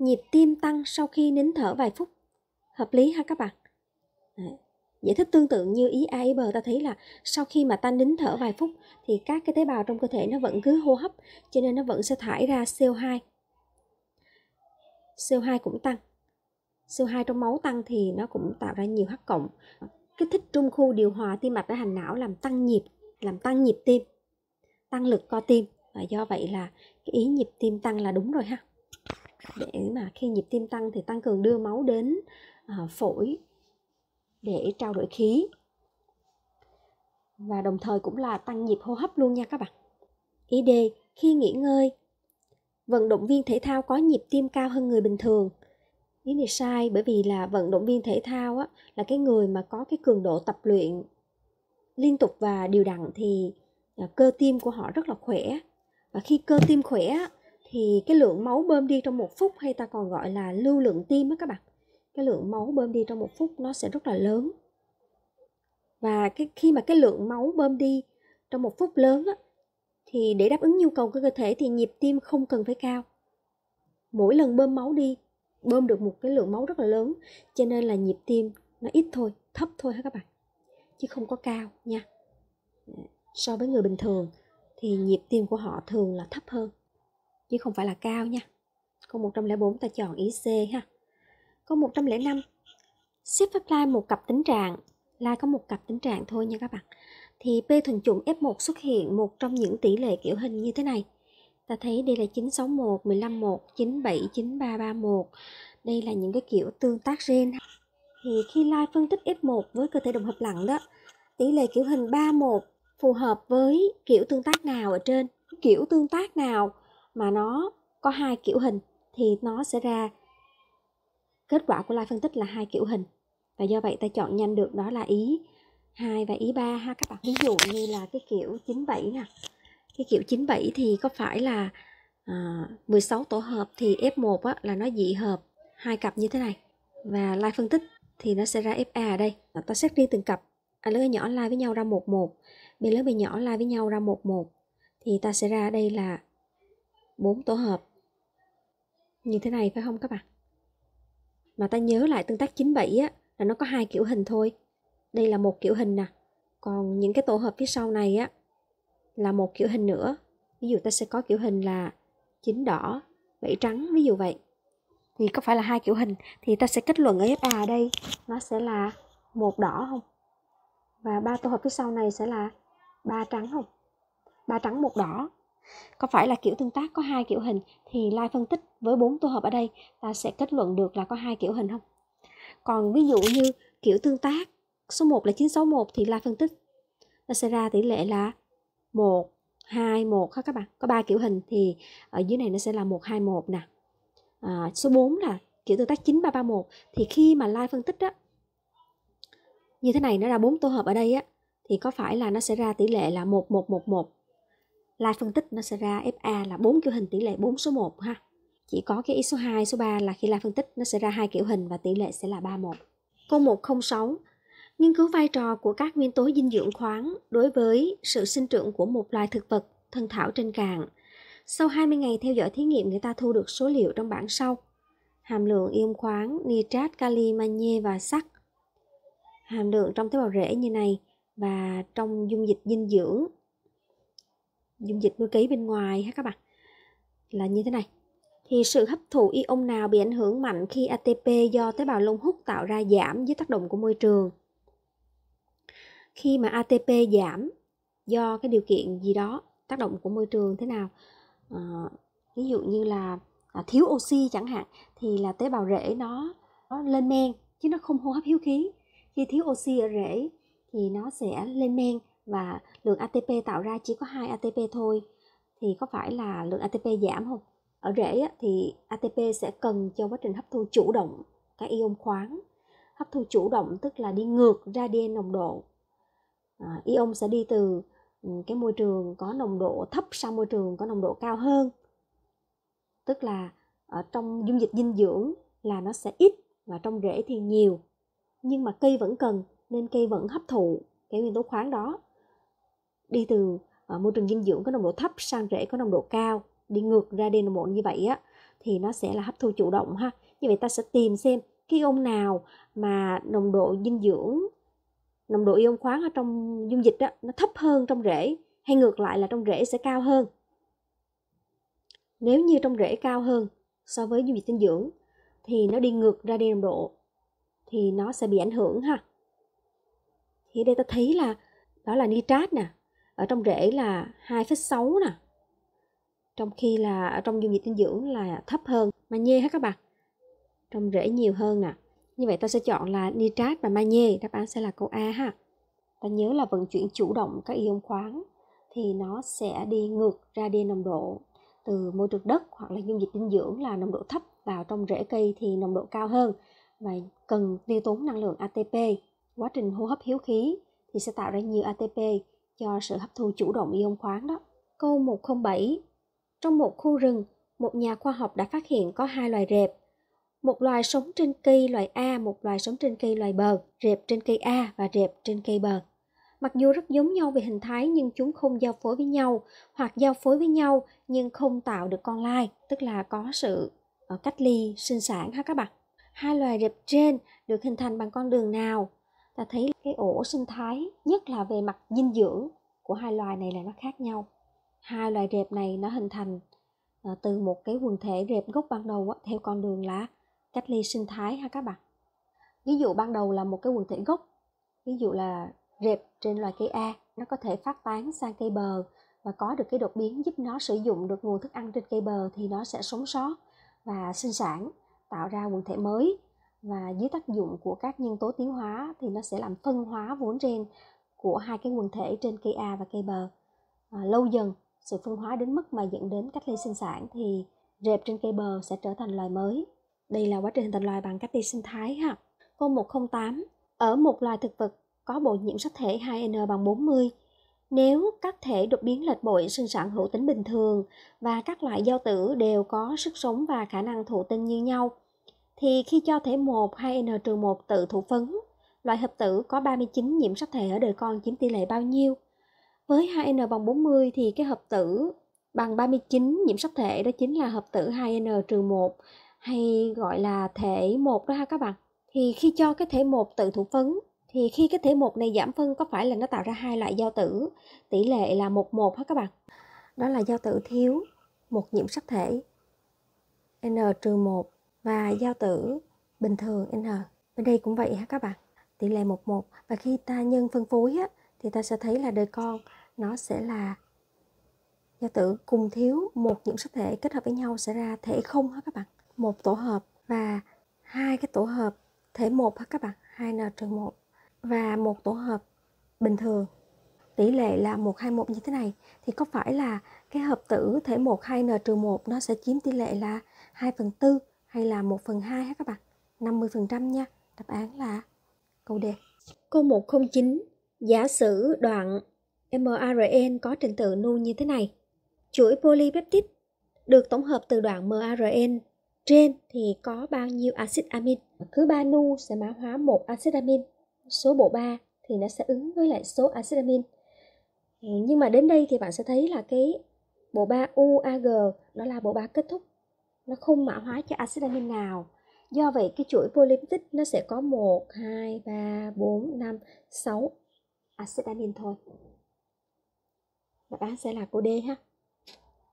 nhịp tim tăng sau khi nín thở vài phút. Hợp lý ha các bạn? Đấy. Giải thích tương tự như ý A ý B ta thấy là sau khi mà ta nín thở vài phút thì các cái tế bào trong cơ thể nó vẫn cứ hô hấp, cho nên nó vẫn sẽ thải ra CO2. CO2 cũng tăng. CO2 trong máu tăng thì nó cũng tạo ra nhiều hắc cộng kích thích trung khu điều hòa tim mạch ở hành não làm tăng nhịp, làm tăng nhịp tim, tăng lực co tim và do vậy là cái ý nhịp tim tăng là đúng rồi ha để mà khi nhịp tim tăng thì tăng cường đưa máu đến à, phổi để trao đổi khí. Và đồng thời cũng là tăng nhịp hô hấp luôn nha các bạn. Ý đề khi nghỉ ngơi vận động viên thể thao có nhịp tim cao hơn người bình thường. Ý này sai bởi vì là vận động viên thể thao á, là cái người mà có cái cường độ tập luyện liên tục và đều đặn thì à, cơ tim của họ rất là khỏe. Và khi cơ tim khỏe thì cái lượng máu bơm đi trong một phút hay ta còn gọi là lưu lượng tim á các bạn? Cái lượng máu bơm đi trong một phút nó sẽ rất là lớn. Và cái khi mà cái lượng máu bơm đi trong một phút lớn á, thì để đáp ứng nhu cầu của cơ thể thì nhịp tim không cần phải cao. Mỗi lần bơm máu đi bơm được một cái lượng máu rất là lớn cho nên là nhịp tim nó ít thôi thấp thôi ha các bạn? Chứ không có cao nha. Ờ, so với người bình thường thì nhịp tim của họ thường là thấp hơn chứ không phải là cao nha. Câu 104 ta chọn ý C ha. Câu 105 xếp phép line một cặp tính trạng lai có một cặp tính trạng thôi nha các bạn. Thì P thuần chủng F1 xuất hiện một trong những tỷ lệ kiểu hình như thế này. Ta thấy đây là 961, 151, 97, 9331 đây là những cái kiểu tương tác gen thì khi Lai phân tích F1 với cơ thể đồng hợp lặng đó tỷ lệ kiểu hình 31 phù hợp với kiểu tương tác nào ở trên? Kiểu tương tác nào mà nó có hai kiểu hình thì nó sẽ ra. Kết quả của live phân tích là hai kiểu hình. Và do vậy ta chọn nhanh được đó là ý 2 và ý 3 ha các bạn. Ví dụ như là cái kiểu 97 nè. Cái kiểu 97 thì có phải là à, 16 tổ hợp thì F1 á, là nó dị hợp hai cặp như thế này. Và live phân tích thì nó sẽ ra FA ở đây. À, ta xét riêng từng cặp. À, A lớn A nhỏ like với nhau ra 11 B lớn B nhỏ like với nhau ra 11 thì ta sẽ ra đây là bốn tổ hợp. Như thế này phải không các bạn? Mà ta nhớ lại tương tác 97 á, là nó có hai kiểu hình thôi. Đây là một kiểu hình nè. Còn những cái tổ hợp phía sau này á, là một kiểu hình nữa. Ví dụ ta sẽ có kiểu hình là chín đỏ, bảy trắng, ví dụ vậy. Thì có phải là hai kiểu hình? Thì ta sẽ kết luận ở FA ở đây, nó sẽ là một đỏ không? Và ba tổ hợp phía sau này sẽ là ba trắng không? Ba trắng, một đỏ có phải là kiểu tương tác có hai kiểu hình thì lai phân tích với bốn tổ hợp ở đây ta sẽ kết luận được là có hai kiểu hình không? Còn ví dụ như kiểu tương tác số 1 là 961 thì lai phân tích. Nó sẽ ra tỷ lệ là 1 2 1 ha các bạn. Có ba kiểu hình thì ở dưới này nó sẽ là 1 2 1 nè. À, số 4 là kiểu tương tác 9331 thì khi mà lai phân tích á như thế này nó ra bốn tổ hợp ở đây á thì có phải là nó sẽ ra tỷ lệ là 1111 lai phân tích nó sẽ ra FA là bốn kiểu hình tỷ lệ 4 số 1 ha chỉ có cái ý số 2 số 3 là khi lai phân tích nó sẽ ra hai kiểu hình và tỷ lệ sẽ là 31 câu 106 nghiên cứu vai trò của các nguyên tố dinh dưỡng khoáng đối với sự sinh trưởng của một loài thực vật thân thảo trên cạn. Sau 20 ngày theo dõi thí nghiệm, người ta thu được số liệu trong bảng sau. Hàm lượng ion khoáng, nitrat, kali, magie và sắt. Hàm lượng trong tế bào rễ như này và trong dung dịch dinh dưỡng dung dịch nuôi cấy bên ngoài ha các bạn. Là như thế này. Thì sự hấp thụ ion nào bị ảnh hưởng mạnh khi ATP do tế bào lông hút tạo ra giảm dưới tác động của môi trường? Khi mà ATP giảm do cái điều kiện gì đó tác động của môi trường thế nào? À, ví dụ như là à, thiếu oxy chẳng hạn thì là tế bào rễ nó, nó lên men chứ nó không hô hấp hiếu khí. Khi thiếu oxy ở rễ thì nó sẽ lên men và lượng ATP tạo ra chỉ có 2 ATP thôi. Thì có phải là lượng ATP giảm không? Ở rễ thì ATP sẽ cần cho quá trình hấp thu chủ động các ion khoáng. Hấp thu chủ động tức là đi ngược ra ADN nồng độ. À, ion sẽ đi từ ừ, cái môi trường có nồng độ thấp sang môi trường có nồng độ cao hơn. Tức là ở trong dung dịch dinh dưỡng là nó sẽ ít và trong rễ thì nhiều. Nhưng mà cây vẫn cần nên cây vẫn hấp thụ cái nguyên tố khoáng đó đi từ uh, môi trường dinh dưỡng có nồng độ thấp sang rễ có nồng độ cao đi ngược ra đi nồng độ như vậy á thì nó sẽ là hấp thu chủ động ha. Như vậy ta sẽ tìm xem cái ion nào mà nồng độ dinh dưỡng nồng độ ion khoáng ở trong dung dịch đó, nó thấp hơn trong rễ hay ngược lại là trong rễ sẽ cao hơn? Nếu như trong rễ cao hơn so với dung dịch dinh dưỡng thì nó đi ngược ra đi nồng độ thì nó sẽ bị ảnh hưởng ha. Thì đây ta thấy là đó là nitrat nè ở trong rễ là 2,6 nè. Trong khi là ở trong dung dịch dinh dưỡng là thấp hơn magie ha các bạn? Trong rễ nhiều hơn nè. Như vậy ta sẽ chọn là nitrat và magie đáp án sẽ là câu A ha. Ta nhớ là vận chuyển chủ động các ion khoáng thì nó sẽ đi ngược ra đi nồng độ từ môi trường đất hoặc là dung dịch dinh dưỡng là nồng độ thấp vào trong rễ cây thì nồng độ cao hơn và cần tiêu tốn năng lượng ATP. Quá trình hô hấp hiếu khí thì sẽ tạo ra nhiều ATP cho sự hấp thu chủ động ion khoáng đó. Câu 107 Trong một khu rừng, một nhà khoa học đã phát hiện có hai loài rệp. Một loài sống trên cây loài A, một loài sống trên cây loài bờ, rệp trên cây A và rệp trên cây bờ. Mặc dù rất giống nhau về hình thái nhưng chúng không giao phối với nhau hoặc giao phối với nhau nhưng không tạo được con lai, tức là có sự ờ, cách ly sinh sản ha các bạn. Hai loài rệp trên được hình thành bằng con đường nào? Ta thấy cái ổ sinh thái, nhất là về mặt dinh dưỡng của hai loài này là nó khác nhau. Hai loài rệp này nó hình thành à, từ một cái quần thể rệp gốc ban đầu theo con đường là cách ly sinh thái ha các bạn. Ví dụ ban đầu là một cái quần thể gốc, ví dụ là rệp trên loài cây A nó có thể phát tán sang cây bờ và có được cái đột biến giúp nó sử dụng được nguồn thức ăn trên cây bờ thì nó sẽ sống sót và sinh sản tạo ra quần thể mới và dưới tác dụng của các nhân tố tiến hóa thì nó sẽ làm phân hóa vốn gen của hai cái quần thể trên cây A và cây bờ à, lâu dần sự phân hóa đến mức mà dẫn đến cách ly sinh sản thì rệp trên cây bờ sẽ trở thành loài mới đây là quá trình hình thành loài bằng cách ly sinh thái ha câu 108 ở một loài thực vật có bộ nhiễm sắc thể 2N bằng 40. Nếu các thể đột biến lệch bội sinh sản hữu tính bình thường và các loại giao tử đều có sức sống và khả năng thụ tinh như nhau, thì khi cho thể 1 2N-1 tự thụ phấn, loại hợp tử có 39 nhiễm sắc thể ở đời con chiếm tỷ lệ bao nhiêu? Với 2N bằng 40 thì cái hợp tử bằng 39 nhiễm sắc thể đó chính là hợp tử 2N-1 hay gọi là thể 1 đó ha các bạn. Thì khi cho cái thể 1 tự thụ phấn thì khi cái thể 1 này giảm phân có phải là nó tạo ra hai loại giao tử tỷ lệ là 11 ha các bạn đó là giao tử thiếu một nhiễm sắc thể N-1 và giao tử bình thường n. Bên đây cũng vậy ha các bạn. Tỷ lệ một một. Và khi ta nhân phân phối á, thì ta sẽ thấy là đời con nó sẽ là giao tử cùng thiếu một nhiễm sắc thể kết hợp với nhau sẽ ra thể không ha các bạn. Một tổ hợp và hai cái tổ hợp thể một ha các bạn. 2n-1 và một tổ hợp bình thường. Tỷ lệ là 121 như thế này. Thì có phải là cái hợp tử thể 1 2n-1 nó sẽ chiếm tỷ lệ là 2 phần 4 hay là 1 phần 2 ha các bạn? 50% nha. Đáp án là câu D. Câu 109 giả sử đoạn mRNA có trình tự nu như thế này. Chuỗi polypeptide được tổng hợp từ đoạn mRNA trên thì có bao nhiêu axit amin? Cứ ba nu sẽ mã hóa một axit amin. Số bộ 3 thì nó sẽ ứng với lại số axit amin. Nhưng mà đến đây thì bạn sẽ thấy là cái bộ 3 UAG đó là bộ 3 kết thúc nó không mã hóa cho axit amin nào. Do vậy, cái chuỗi polypeptide nó sẽ có 1 2 3 4 5 6 axit amin thôi. Đáp án sẽ là cô D ha.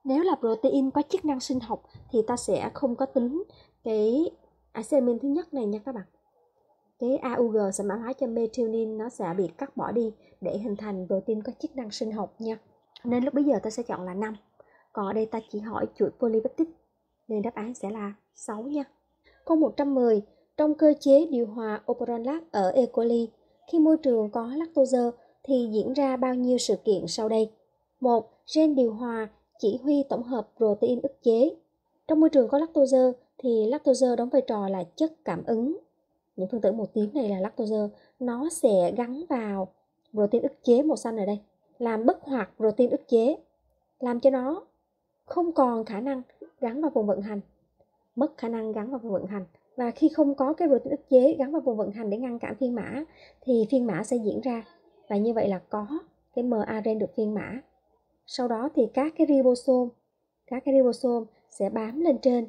Nếu là protein có chức năng sinh học thì ta sẽ không có tính cái axit amin thứ nhất này nha các bạn. Cái AUG sẽ mã hóa cho methionine nó sẽ bị cắt bỏ đi để hình thành protein có chức năng sinh học nha. Nên lúc bây giờ ta sẽ chọn là 5. Còn ở đây ta chỉ hỏi chuỗi polypeptide nên đáp án sẽ là 6 nha. Câu 110. Trong cơ chế điều hòa operon lacc ở E. coli, khi môi trường có lactose thì diễn ra bao nhiêu sự kiện sau đây? 1. Gen điều hòa chỉ huy tổng hợp protein ức chế. Trong môi trường có lactose thì lactose đóng vai trò là chất cảm ứng những phân tử màu tím này là lactose nó sẽ gắn vào protein ức chế màu xanh ở đây làm bất hoạt protein ức chế làm cho nó không còn khả năng gắn vào vùng vận hành mất khả năng gắn vào vùng vận hành và khi không có cái protein ức chế gắn vào vùng vận hành để ngăn cản phiên mã thì phiên mã sẽ diễn ra và như vậy là có cái mRNA được phiên mã sau đó thì các cái ribosome các cái ribosome sẽ bám lên trên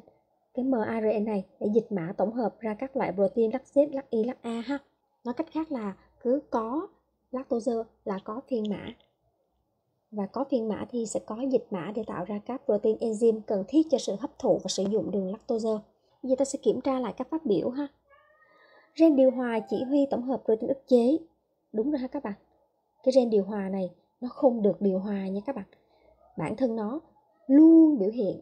cái mRNA này để dịch mã tổng hợp ra các loại protein lactate, lắc I, lắc A ha. Nói cách khác là cứ có lactose là có phiên mã. Và có phiên mã thì sẽ có dịch mã để tạo ra các protein enzyme cần thiết cho sự hấp thụ và sử dụng đường lactose. Giờ ta sẽ kiểm tra lại các phát biểu ha. Gen điều hòa chỉ huy tổng hợp protein ức chế. Đúng rồi ha các bạn. Cái gen điều hòa này, nó không được điều hòa nha các bạn. Bản thân nó luôn biểu hiện,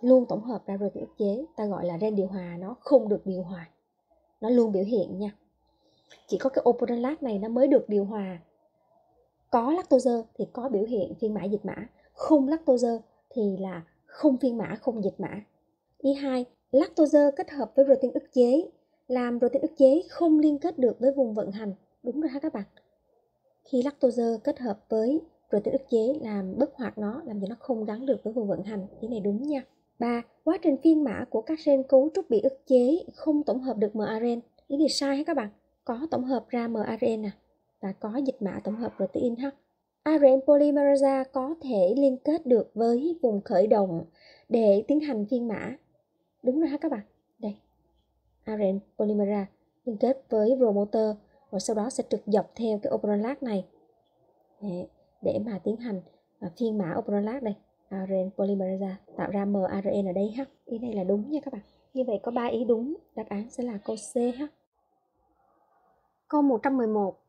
luôn tổng hợp ra protein ức chế ta gọi là gen điều hòa, nó không được điều hòa nó luôn biểu hiện nha chỉ có cái operolat này nó mới được điều hòa có lactose thì có biểu hiện phiên mã dịch mã. Không lactose thì là không phiên mã, không dịch mã. Y hai lactose kết hợp với protein ức chế. Làm protein ức chế không liên kết được với vùng vận hành. Đúng rồi ha các bạn. Khi lactose kết hợp với protein ức chế làm bất hoạt nó, làm cho nó không gắn được với vùng vận hành. Cái này đúng nha. 3. Quá trình phiên mã của các gen cấu trúc bị ức chế không tổng hợp được mRNA. Ý này sai hết các bạn? Có tổng hợp ra mRNA và có dịch mã tổng hợp protein h. ARN polymerase có thể liên kết được với vùng khởi động để tiến hành phiên mã. Đúng rồi ha các bạn. Đây. ARN polymerase liên kết với promoter và sau đó sẽ trực dọc theo cái operolat này để mà tiến hành à, phiên mã operolat đây ARN polymerase tạo ra mRNA ở đây ha. Ý này là đúng nha các bạn. Như vậy có 3 ý đúng, đáp án sẽ là câu C ha. Câu 111.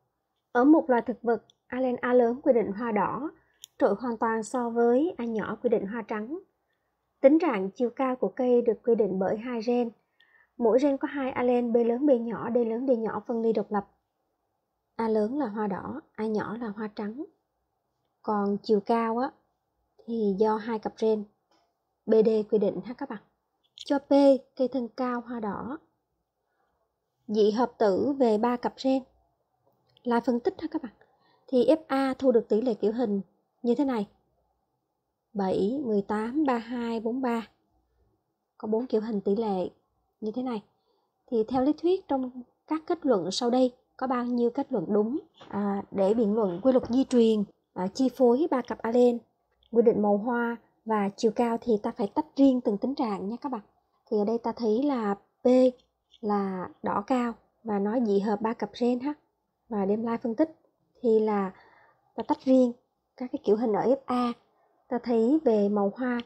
Ở một loài thực vật, A lên A lớn quy định hoa đỏ, trội hoàn toàn so với A nhỏ quy định hoa trắng. Tính trạng chiều cao của cây được quy định bởi hai gen. Mỗi gen có hai alen B lớn B nhỏ, D lớn D nhỏ phân ly độc lập. A lớn là hoa đỏ, A nhỏ là hoa trắng. Còn chiều cao á thì do hai cặp gen BD quy định ha các bạn. Cho P cây thân cao hoa đỏ. Dị hợp tử về ba cặp gen. Lại phân tích ha các bạn. Thì FA thu được tỷ lệ kiểu hình như thế này. 7, 18, 32, 43. Có bốn kiểu hình tỷ lệ như thế này. Thì theo lý thuyết trong các kết luận sau đây có bao nhiêu kết luận đúng à, để biện luận quy luật di truyền à, chi phối ba cặp alen quy định màu hoa và chiều cao thì ta phải tách riêng từng tính trạng nha các bạn thì ở đây ta thấy là P là đỏ cao và nó dị hợp ba cặp gen ha và đem lai phân tích thì là ta tách riêng các cái kiểu hình ở FA ta thấy về màu hoa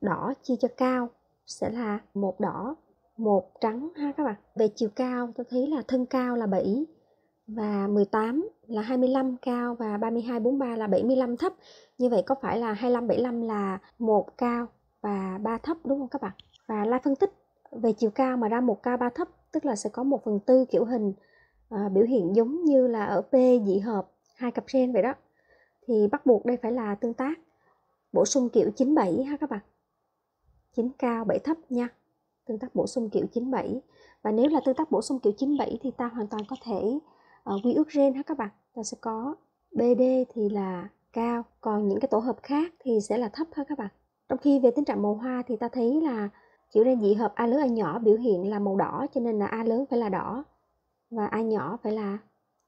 đỏ chia cho cao sẽ là một đỏ, một trắng ha các bạn về chiều cao ta thấy là thân cao là 7 và 18 là 25 cao và 32 43 là 75 thấp. Như vậy có phải là 25 75 là một cao và ba thấp đúng không các bạn? Và la phân tích, về chiều cao mà ra một cao ba thấp tức là sẽ có 1 phần tư kiểu hình à, biểu hiện giống như là ở P dị hợp hai cặp gen vậy đó. Thì bắt buộc đây phải là tương tác bổ sung kiểu 97 ha các bạn. 9 cao 7 thấp nha. Tương tác bổ sung kiểu 97. Và nếu là tương tác bổ sung kiểu 97 thì ta hoàn toàn có thể uh, quy ước gen ha các bạn ta sẽ có BD thì là cao còn những cái tổ hợp khác thì sẽ là thấp ha các bạn trong khi về tình trạng màu hoa thì ta thấy là kiểu gen dị hợp A lớn A nhỏ biểu hiện là màu đỏ cho nên là A lớn phải là đỏ và A nhỏ phải là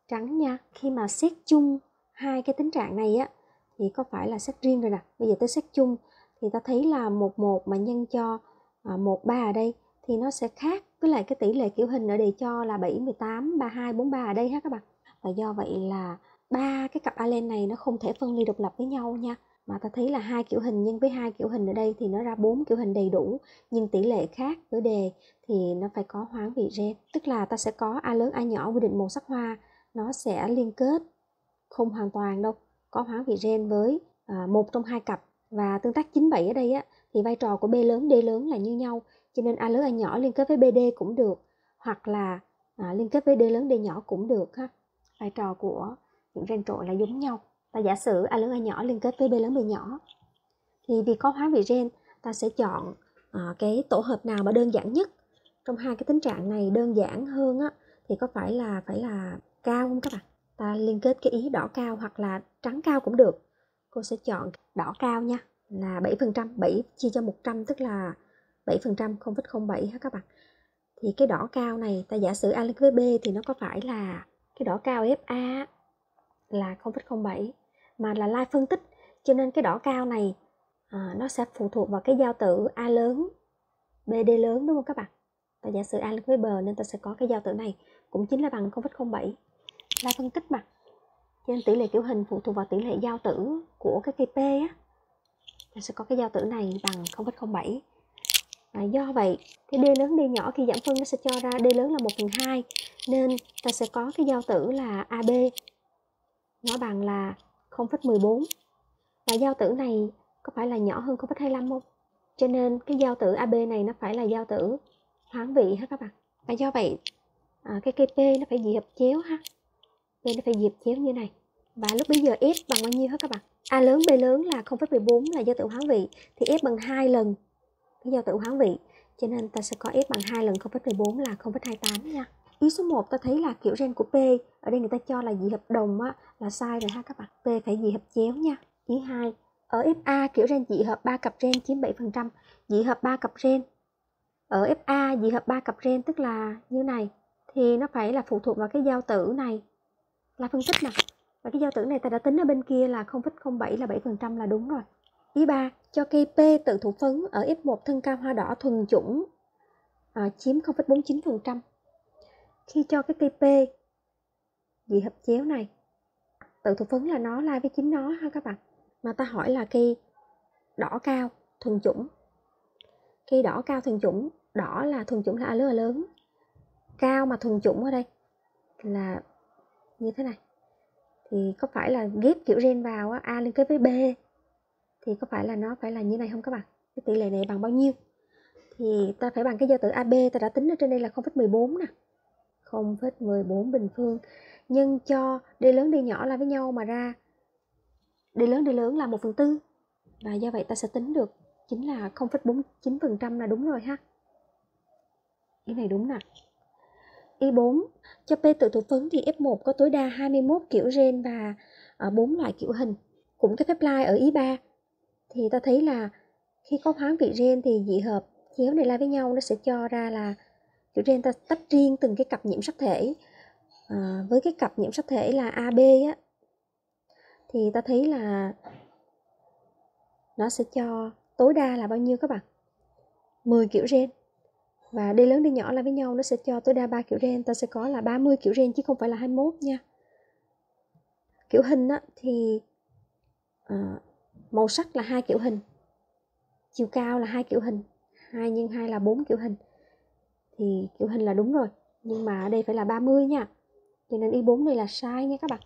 trắng nha khi mà xét chung hai cái tính trạng này á thì có phải là xét riêng rồi nè bây giờ tới xét chung thì ta thấy là một một mà nhân cho à, một ba ở đây thì nó sẽ khác với lại cái tỷ lệ kiểu hình ở đề cho là 7, 18, 32, 43 ở đây ha các bạn. Và do vậy là ba cái cặp alen này nó không thể phân ly độc lập với nhau nha. Mà ta thấy là hai kiểu hình nhân với hai kiểu hình ở đây thì nó ra bốn kiểu hình đầy đủ nhưng tỷ lệ khác với đề thì nó phải có hoán vị gen. Tức là ta sẽ có A lớn A nhỏ quy định màu sắc hoa nó sẽ liên kết không hoàn toàn đâu. Có hoán vị gen với à, một trong hai cặp và tương tác 97 ở đây á thì vai trò của B lớn D lớn là như nhau cho nên A lớn A nhỏ liên kết với BD cũng được hoặc là à, liên kết với D lớn D nhỏ cũng được ha vai trò của những gen trội là giống nhau ta giả sử A lớn A nhỏ liên kết với B lớn B nhỏ thì vì có hóa vị gen ta sẽ chọn uh, cái tổ hợp nào mà đơn giản nhất. Trong hai cái tính trạng này đơn giản hơn á thì có phải là phải là cao không các bạn? Ta liên kết cái ý đỏ cao hoặc là trắng cao cũng được. Cô sẽ chọn đỏ cao nha là 7% 7 chia cho 100 tức là 7% 0,07 ha các bạn? Thì cái đỏ cao này ta giả sử A liên kết với B thì nó có phải là cái đỏ cao FA là 0,07 mà là lai phân tích. Cho nên cái đỏ cao này à, nó sẽ phụ thuộc vào cái giao tử A lớn BD lớn đúng không các bạn? Ta giả sử A lớn với B nên ta sẽ có cái giao tử này cũng chính là bằng 0,07 lai phân tích mà. Cho nên tỷ lệ kiểu hình phụ thuộc vào tỷ lệ giao tử của cái cây P á ta sẽ có cái giao tử này bằng 0,07 và do vậy cái D lớn D nhỏ khi giảm phân nó sẽ cho ra D lớn là 1 phần 2 nên ta sẽ có cái giao tử là AB nó bằng là 0,14 và giao tử này có phải là nhỏ hơn 0,25 không? Cho nên cái giao tử AB này nó phải là giao tử hoán vị ha các bạn. Và do vậy à, cái cây P nó phải dị hợp chéo ha. P nó phải dị hợp chéo như này. Và lúc bây giờ F bằng bao nhiêu hết các bạn? A lớn B lớn là 0,14 là giao tử hoán vị thì F bằng 2 lần cái giao tử hoán vị. Cho nên ta sẽ có F bằng 2 lần 0,14 là 0,28 nha. Ý số 1 ta thấy là kiểu gen của P ở đây người ta cho là dị hợp đồng á, là sai rồi ha các bạn. P phải dị hợp chéo nha. Ý 2 ở FA kiểu gen dị hợp 3 cặp gen chiếm 7%, dị hợp 3 cặp gen. Ở FA dị hợp 3 cặp gen tức là như này thì nó phải là phụ thuộc vào cái giao tử này là phân tích nè. Và cái giao tử này ta đã tính ở bên kia là 0,07 là 7% là đúng rồi. Ý 3, cho cây P tự thụ phấn ở F1 thân cao hoa đỏ thuần chủng à, chiếm 0,49%. Khi cho cái cây P dị hợp chéo này tự thụ phấn là nó lai với chính nó ha các bạn. Mà ta hỏi là cây đỏ cao thuần chủng. Cây đỏ cao thuần chủng đỏ là thuần chủng là a lớn a lớn. Cao mà thuần chủng ở đây là như thế này. Thì có phải là ghép kiểu gen vào á, a liên kết với b? Thì có phải là nó phải là như này không các bạn? Cái tỷ lệ này bằng bao nhiêu? Thì ta phải bằng cái giao tử AB ta đã tính ở trên đây là 0,14 nè. 0,14 bình phương. Nhân cho D lớn D nhỏ là với nhau mà ra. D lớn D lớn là 1 phần tư. Và do vậy ta sẽ tính được chính là 0,49% là đúng rồi ha. Ý này đúng nè. Y4 cho P tự thuộc phấn thì F1 có tối đa 21 kiểu gen và ờ, 4 loại kiểu hình. Cũng cái phép lai ở ý 3 thì ta thấy là khi có hoán vị gen thì dị hợp. Chéo này lai với nhau nó sẽ cho ra là kiểu gen ta tách riêng từng cái cặp nhiễm sắc thể. À, với cái cặp nhiễm sắc thể là AB á thì ta thấy là nó sẽ cho tối đa là bao nhiêu các bạn? 10 kiểu gen. Và đi lớn đi nhỏ là với nhau nó sẽ cho tối đa 3 kiểu gen ta sẽ có là 30 kiểu gen chứ không phải là 21 nha. Kiểu hình á, thì à, màu sắc là hai kiểu hình chiều cao là hai kiểu hình 2 nhân 2 là 4 kiểu hình thì kiểu hình là đúng rồi nhưng mà ở đây phải là 30 nha. Cho nên ý 4 đây là sai nha các bạn.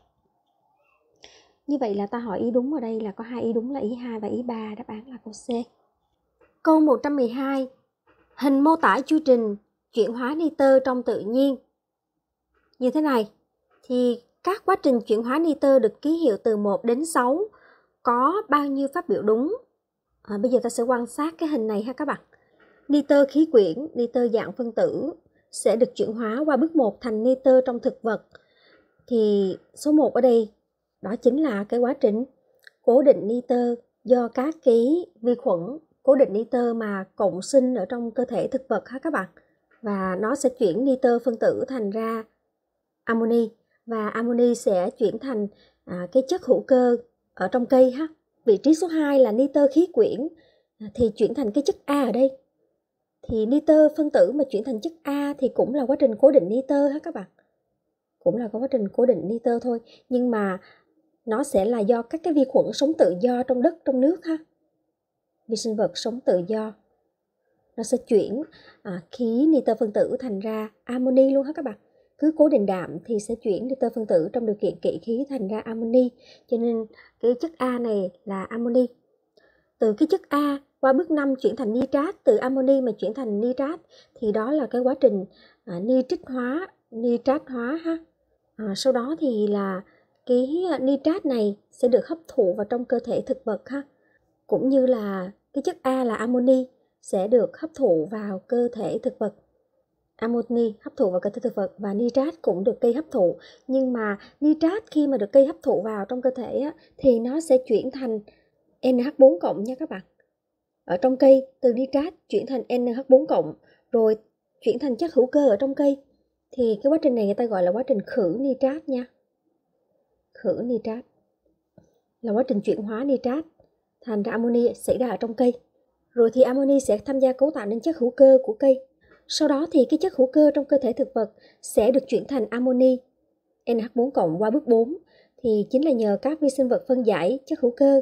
Như vậy là ta hỏi ý đúng ở đây là có hai ý đúng là ý 2 và ý 3 đáp án là câu C. Câu 112 hình mô tả chu trình chuyển hóa nitơ trong tự nhiên. Như thế này thì các quá trình chuyển hóa nitơ được ký hiệu từ 1 đến 6 có bao nhiêu phát biểu đúng? À, bây giờ ta sẽ quan sát cái hình này ha các bạn nitơ khí quyển nitơ dạng phân tử sẽ được chuyển hóa qua bước 1 thành nitơ trong thực vật. Thì số 1 ở đây đó chính là cái quá trình cố định nitơ do các cái vi khuẩn cố định nitơ mà cộng sinh ở trong cơ thể thực vật ha các bạn? Và nó sẽ chuyển nitơ phân tử thành ra amoni và amoni sẽ chuyển thành à, cái chất hữu cơ ở trong cây ha. Vị trí số 2 là nitơ khí quyển thì chuyển thành cái chất A ở đây thì nitơ phân tử mà chuyển thành chất A thì cũng là quá trình cố định nitơ ha các bạn? Cũng là quá trình cố định nitơ thôi nhưng mà nó sẽ là do các cái vi khuẩn sống tự do trong đất trong nước ha? Vi sinh vật sống tự do. Nó sẽ chuyển à, khí nitơ phân tử thành ra amoni luôn ha các bạn? Cứ cố định đạm thì sẽ chuyển nitơ phân tử trong điều kiện kỵ khí thành ra amoni cho nên cái chất A này là amoni từ cái chất A qua bước 5 chuyển thành nitrat từ amoni mà chuyển thành nitrat thì đó là cái quá trình à, nitrit hóa nitrat hóa ha. À, sau đó thì là cái nitrat này sẽ được hấp thụ vào trong cơ thể thực vật ha. Cũng như là cái chất A là amoni sẽ được hấp thụ vào cơ thể thực vật. Amoni hấp thụ vào cơ thể thực vật và nitrat cũng được cây hấp thụ. Nhưng mà nitrat khi mà được cây hấp thụ vào trong cơ thể á, thì nó sẽ chuyển thành NH4 cộng nha các bạn ở trong cây, từ nitrat chuyển thành NH4 cộng, rồi chuyển thành chất hữu cơ ở trong cây. Thì cái quá trình này người ta gọi là quá trình khử nitrat nha. Khử nitrat là quá trình chuyển hóa nitrat thành ra amoni xảy ra ở trong cây. Rồi thì amoni sẽ tham gia cấu tạo nên chất hữu cơ của cây. Sau đó thì cái chất hữu cơ trong cơ thể thực vật sẽ được chuyển thành amoni NH4 cộng qua bước 4 thì chính là nhờ các vi sinh vật phân giải chất hữu cơ.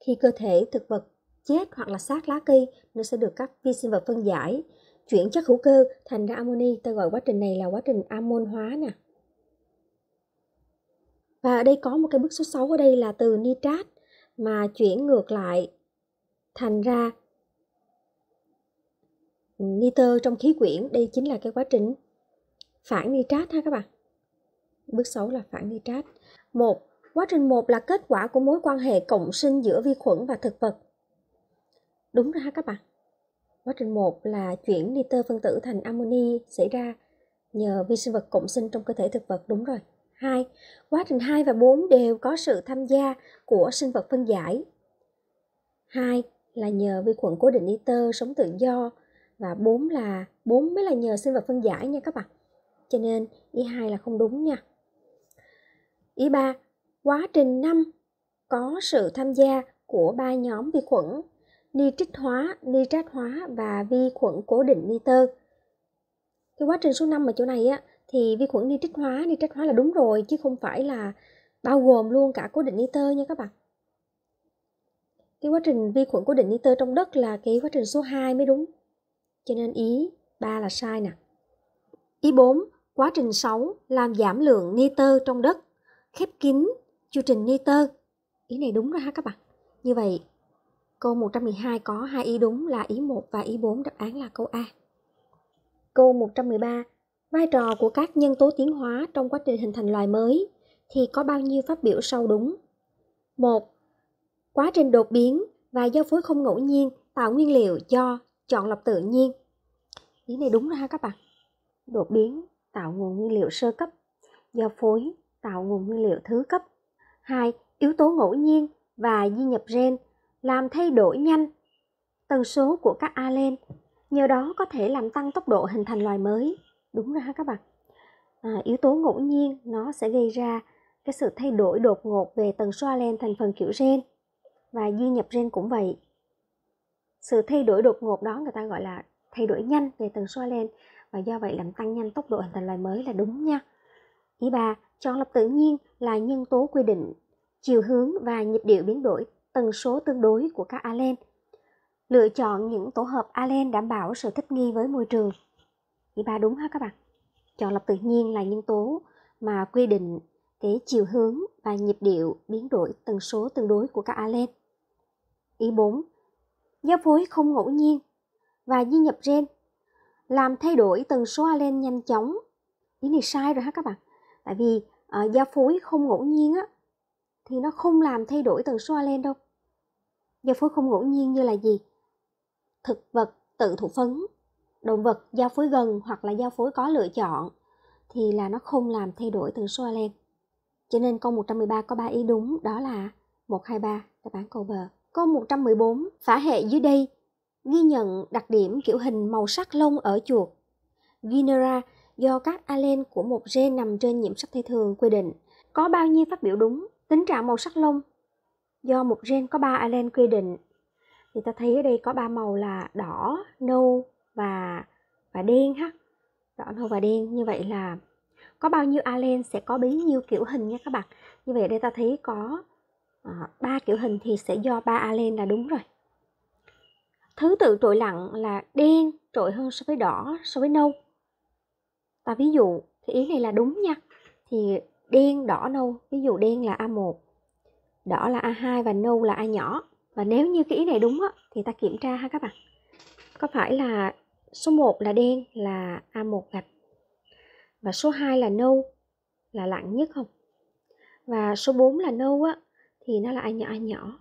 Khi cơ thể thực vật chết hoặc là sát lá cây, nó sẽ được các vi sinh vật phân giải, chuyển chất hữu cơ thành ra amoni. Ta gọi quá trình này là quá trình amon hóa nè. Và ở đây có một cái bước số 6 ở đây là từ nitrat mà chuyển ngược lại thành ra nitơ trong khí quyển đây chính là cái quá trình phản nitrat ha các bạn bước 6 là phản nitrat một quá trình một là kết quả của mối quan hệ cộng sinh giữa vi khuẩn và thực vật đúng ra các bạn quá trình 1 là chuyển nitơ phân tử thành amoni xảy ra nhờ vi sinh vật cộng sinh trong cơ thể thực vật đúng rồi 2. Quá trình 2 và 4 đều có sự tham gia của sinh vật phân giải. 2 là nhờ vi khuẩn cố định nitơ sống tự do và 4 là 4 mới là nhờ sinh vật phân giải nha các bạn. Cho nên ý 2 là không đúng nha. Ý 3, quá trình 5 có sự tham gia của ba nhóm vi khuẩn nitrit hóa, nitrat hóa và vi khuẩn cố định nitơ. Cái quá trình số 5 ở chỗ này á thì vi khuẩn nitrit hóa, nitrat hóa là đúng rồi chứ không phải là bao gồm luôn cả cố định nitơ nha các bạn. Cái quá trình vi khuẩn cố định nitơ trong đất là cái quá trình số 2 mới đúng. Cho nên ý 3 là sai nè. Ý 4, quá trình 6 làm giảm lượng nitơ trong đất, khép kín chu trình nitơ. Ý này đúng rồi ha các bạn. Như vậy, câu 112 có hai ý đúng là ý 1 và ý 4 đáp án là câu A. Câu 113, vai trò của các nhân tố tiến hóa trong quá trình hình thành loài mới thì có bao nhiêu phát biểu sau đúng? 1. Quá trình đột biến và giao phối không ngẫu nhiên tạo nguyên liệu do chọn lọc tự nhiên. Ý này đúng rồi ha các bạn. Đột biến tạo nguồn nguyên liệu sơ cấp, giao phối tạo nguồn nguyên liệu thứ cấp. 2. Yếu tố ngẫu nhiên và di nhập gen làm thay đổi nhanh tần số của các alen, nhờ đó có thể làm tăng tốc độ hình thành loài mới. Đúng rồi ha các bạn. À, yếu tố ngẫu nhiên nó sẽ gây ra cái sự thay đổi đột ngột về tần số alen thành phần kiểu gen và di nhập gen cũng vậy sự thay đổi đột ngột đó người ta gọi là thay đổi nhanh về tần số lên và do vậy làm tăng nhanh tốc độ hình thành loài mới là đúng nha. Ý ba, chọn lọc tự nhiên là nhân tố quy định chiều hướng và nhịp điệu biến đổi tần số tương đối của các alen. Lựa chọn những tổ hợp alen đảm bảo sự thích nghi với môi trường. Ý ba đúng ha các bạn. Chọn lọc tự nhiên là nhân tố mà quy định cái chiều hướng và nhịp điệu biến đổi tần số tương đối của các alen. Ý 4 giao phối không ngẫu nhiên và di nhập gen làm thay đổi tần số alen nhanh chóng ý này sai rồi ha các bạn tại vì ờ, uh, giao phối không ngẫu nhiên á thì nó không làm thay đổi tần số alen đâu giao phối không ngẫu nhiên như là gì thực vật tự thụ phấn động vật giao phối gần hoặc là giao phối có lựa chọn thì là nó không làm thay đổi tần số alen cho nên câu 113 có 3 ý đúng đó là 123 đáp án câu bờ Câu 114, phả hệ dưới đây ghi nhận đặc điểm kiểu hình màu sắc lông ở chuột. Genera do các alen của một gen nằm trên nhiễm sắc thể thường quy định. Có bao nhiêu phát biểu đúng? Tính trạng màu sắc lông do một gen có 3 allen quy định. Thì ta thấy ở đây có ba màu là đỏ, nâu và và đen ha. Đỏ, nâu và đen. Như vậy là có bao nhiêu allen sẽ có bấy nhiêu kiểu hình nha các bạn. Như vậy đây ta thấy có À, ba kiểu hình thì sẽ do ba allen là đúng rồi thứ tự trội lặng là đen trội hơn so với đỏ so với nâu và ví dụ thì ý này là đúng nha thì đen đỏ nâu ví dụ đen là A1 đỏ là A2 và nâu là A nhỏ. Và nếu như cái ý này đúng á, thì ta kiểm tra ha các bạn. Có phải là số 1 là đen là A1 gạch và số 2 là nâu là lặng nhất không? Và số 4 là nâu á thì nó là A nhỏ A nhỏ.